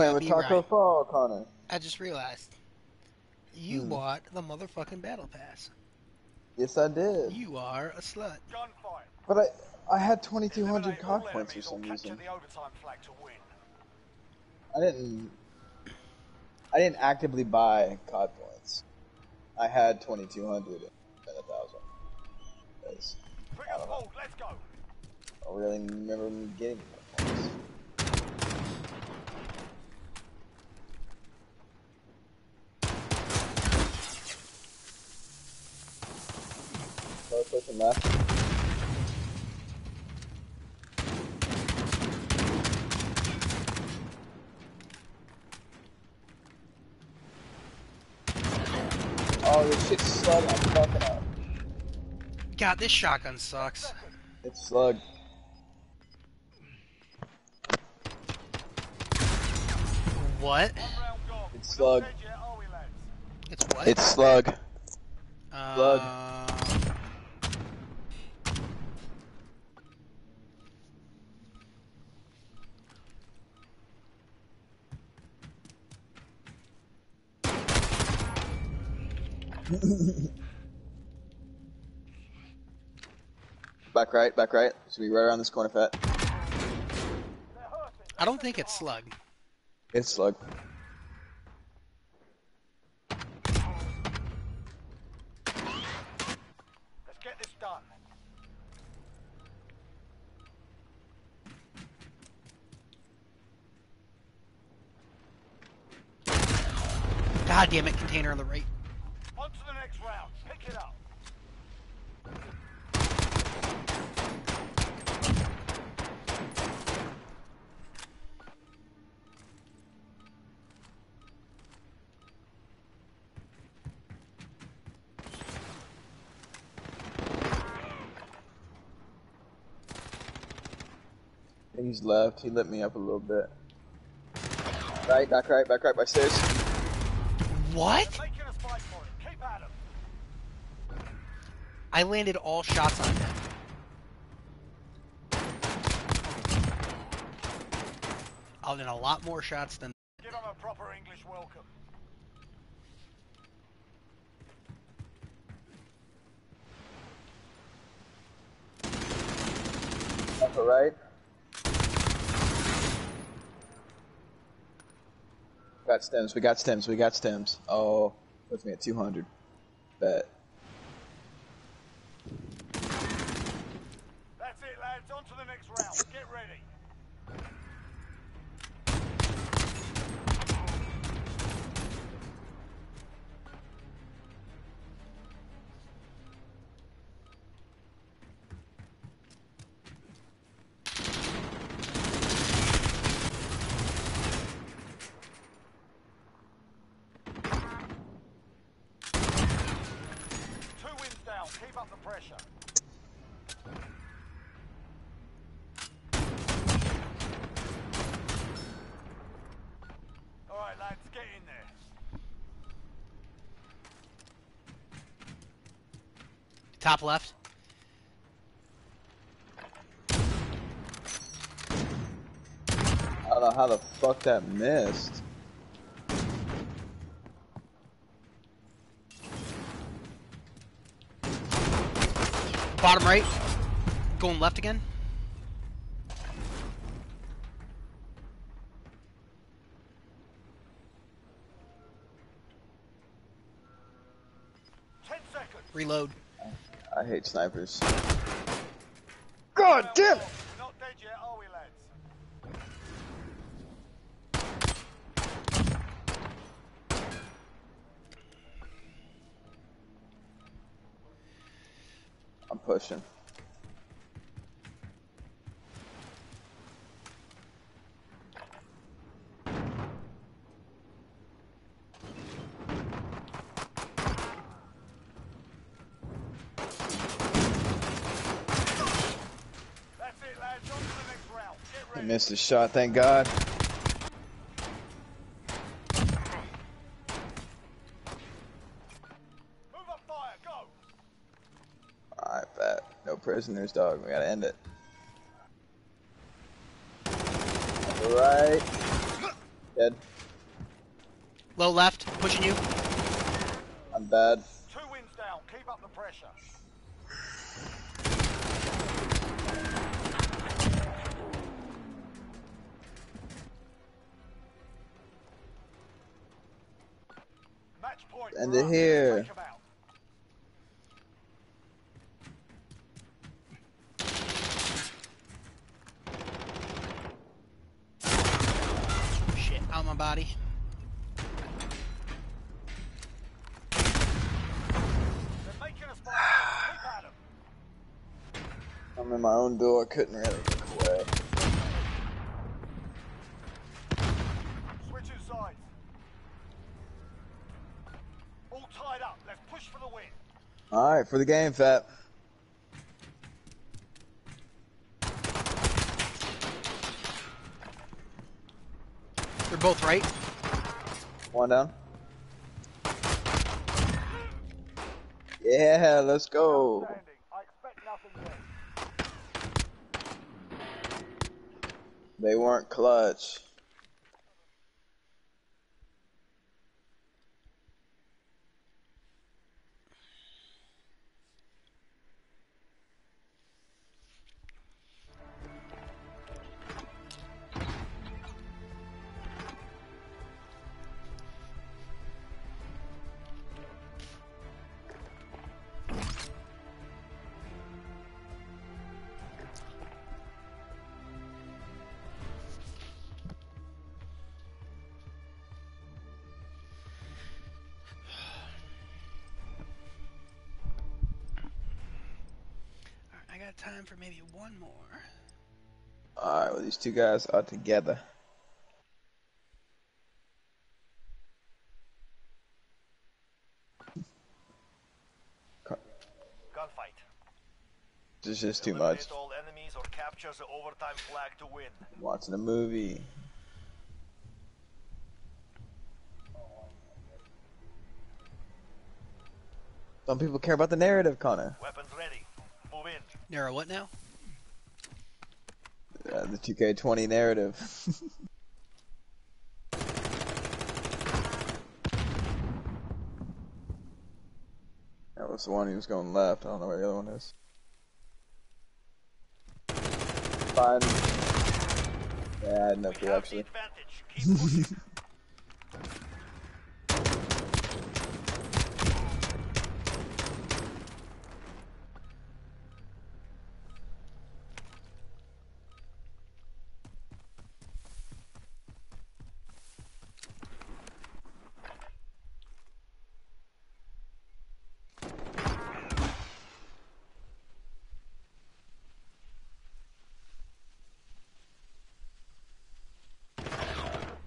Playing with Taco right. Fall, Connor? I just realized. You Hmm. bought the motherfucking battle pass. Yes, I did. You are a slut. Gunfight. But I, I had 2,200 Eliminate cock points for or some capture reason. the overtime flag to win. I didn't. I didn't actively buy COD points. I had 2,200 and a thousand. 'Cause Bring I us don't know. hold. Let's go. I don't really remember me getting more points. Pushing left. Oh, this shit's slug. I'm fucking up. God, this shotgun sucks. It's slug. What? It's slug. dead yet, are we, lads? It's what? It's slug. Uh, slug. Back right, back right. Should be right around this corner, fat. I don't think it's slug. It's slug. Let's get this done. God damn it, container on the right. Get out. He's left. He lit me up a little bit. Right, back right, back right by stairs. What? I landed all shots on him. I'll land a lot more shots than. Give 'em a proper English welcome. Upper right. Got stims, we got stims, we got stims. Oh, puts me at 200. Bet. That's it, lads. On to the next round. Get ready. Top left. I don't know how the fuck that missed. Bottom right. Going left again. Ten seconds. Reload. I hate snipers. God damn it! We're not dead yet, are we, lads? I'm pushing. That's it, lads. On to the next round. Get He ready. Missed a shot, thank God. Move up fire. Go. Alright, bet. No prisoners, dog. We gotta end it. Right. Dead. Low left. Pushing you. I'm bad. Match point. End We're here. Out. Shit. Out my body. They're making us fight. Keep at 'em. I'm in my own door. I couldn't really for the game, Fat. They're both right. One down. Yeah, let's go. Standing. I expect nothing less. They weren't clutch. Time for maybe one more. Alright, well, these two guys are together. Gunfight. This is just too much. Eliminate all enemies or capture capture the overtime flag to win. Watching a movie. Some people care about the narrative, Connor. Weapons ready. Move in. Nero, what now? Uh, the 2K20 narrative. that was the one he was going left. I don't know where the other one is. Fine. Yeah, I had no We clue have actually. advantage. Keep pushing.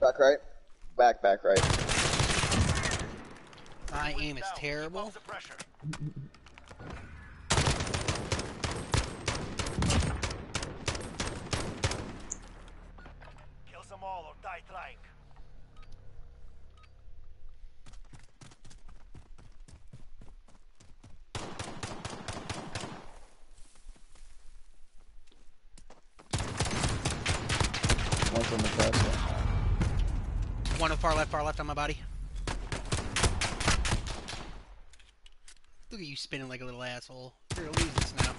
Back right. Back, back right. My aim is Down. Keep terrible. up the pressure. Kill them all or die trying. One's on the castle. One on far left, on my body. Look at you spinning like a little asshole. You're gonna lose this now.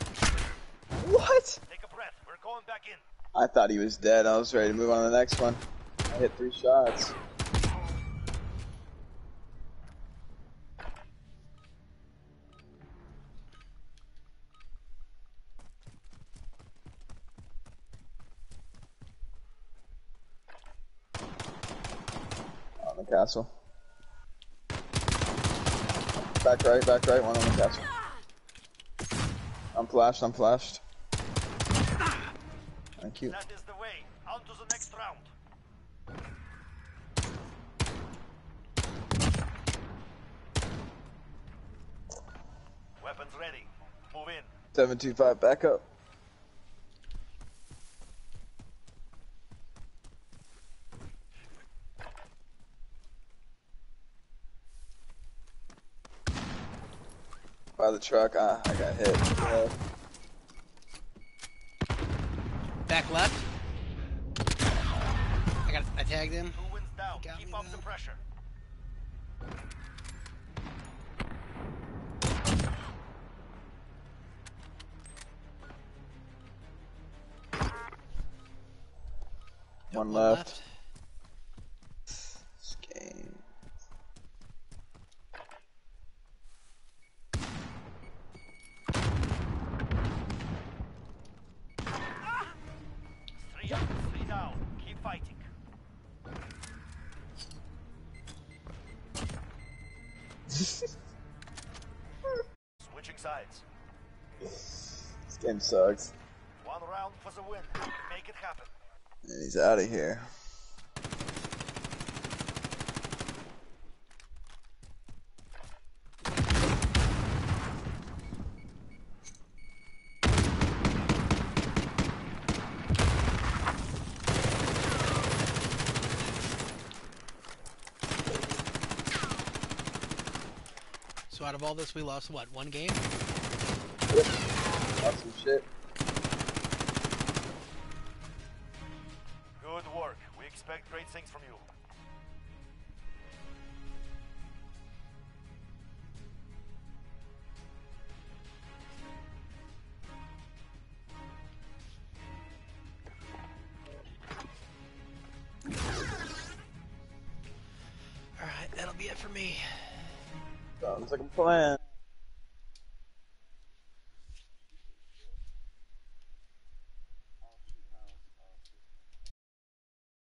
What? Take a breath. We're going back in. I thought he was dead. I was ready to move on to the next one. I hit three shots. On the castle. Back right, back right, one on the castle. I'm flashed, I'm flashed. Thank you. That is the way. On to the next round. Weapons ready. Move in. 725 back up. By the truck, ah, I got hit. Yeah. Back left. I got. I tagged him. Two wins down. Got Keep me up the pressure. One One left. This sucks. One round for the win. Make it happen. And he's out of here. So out of all this, we lost what? One game? Lost some shit. Good work. We expect great things from you. All right, that'll be it for me. Sounds like a plan.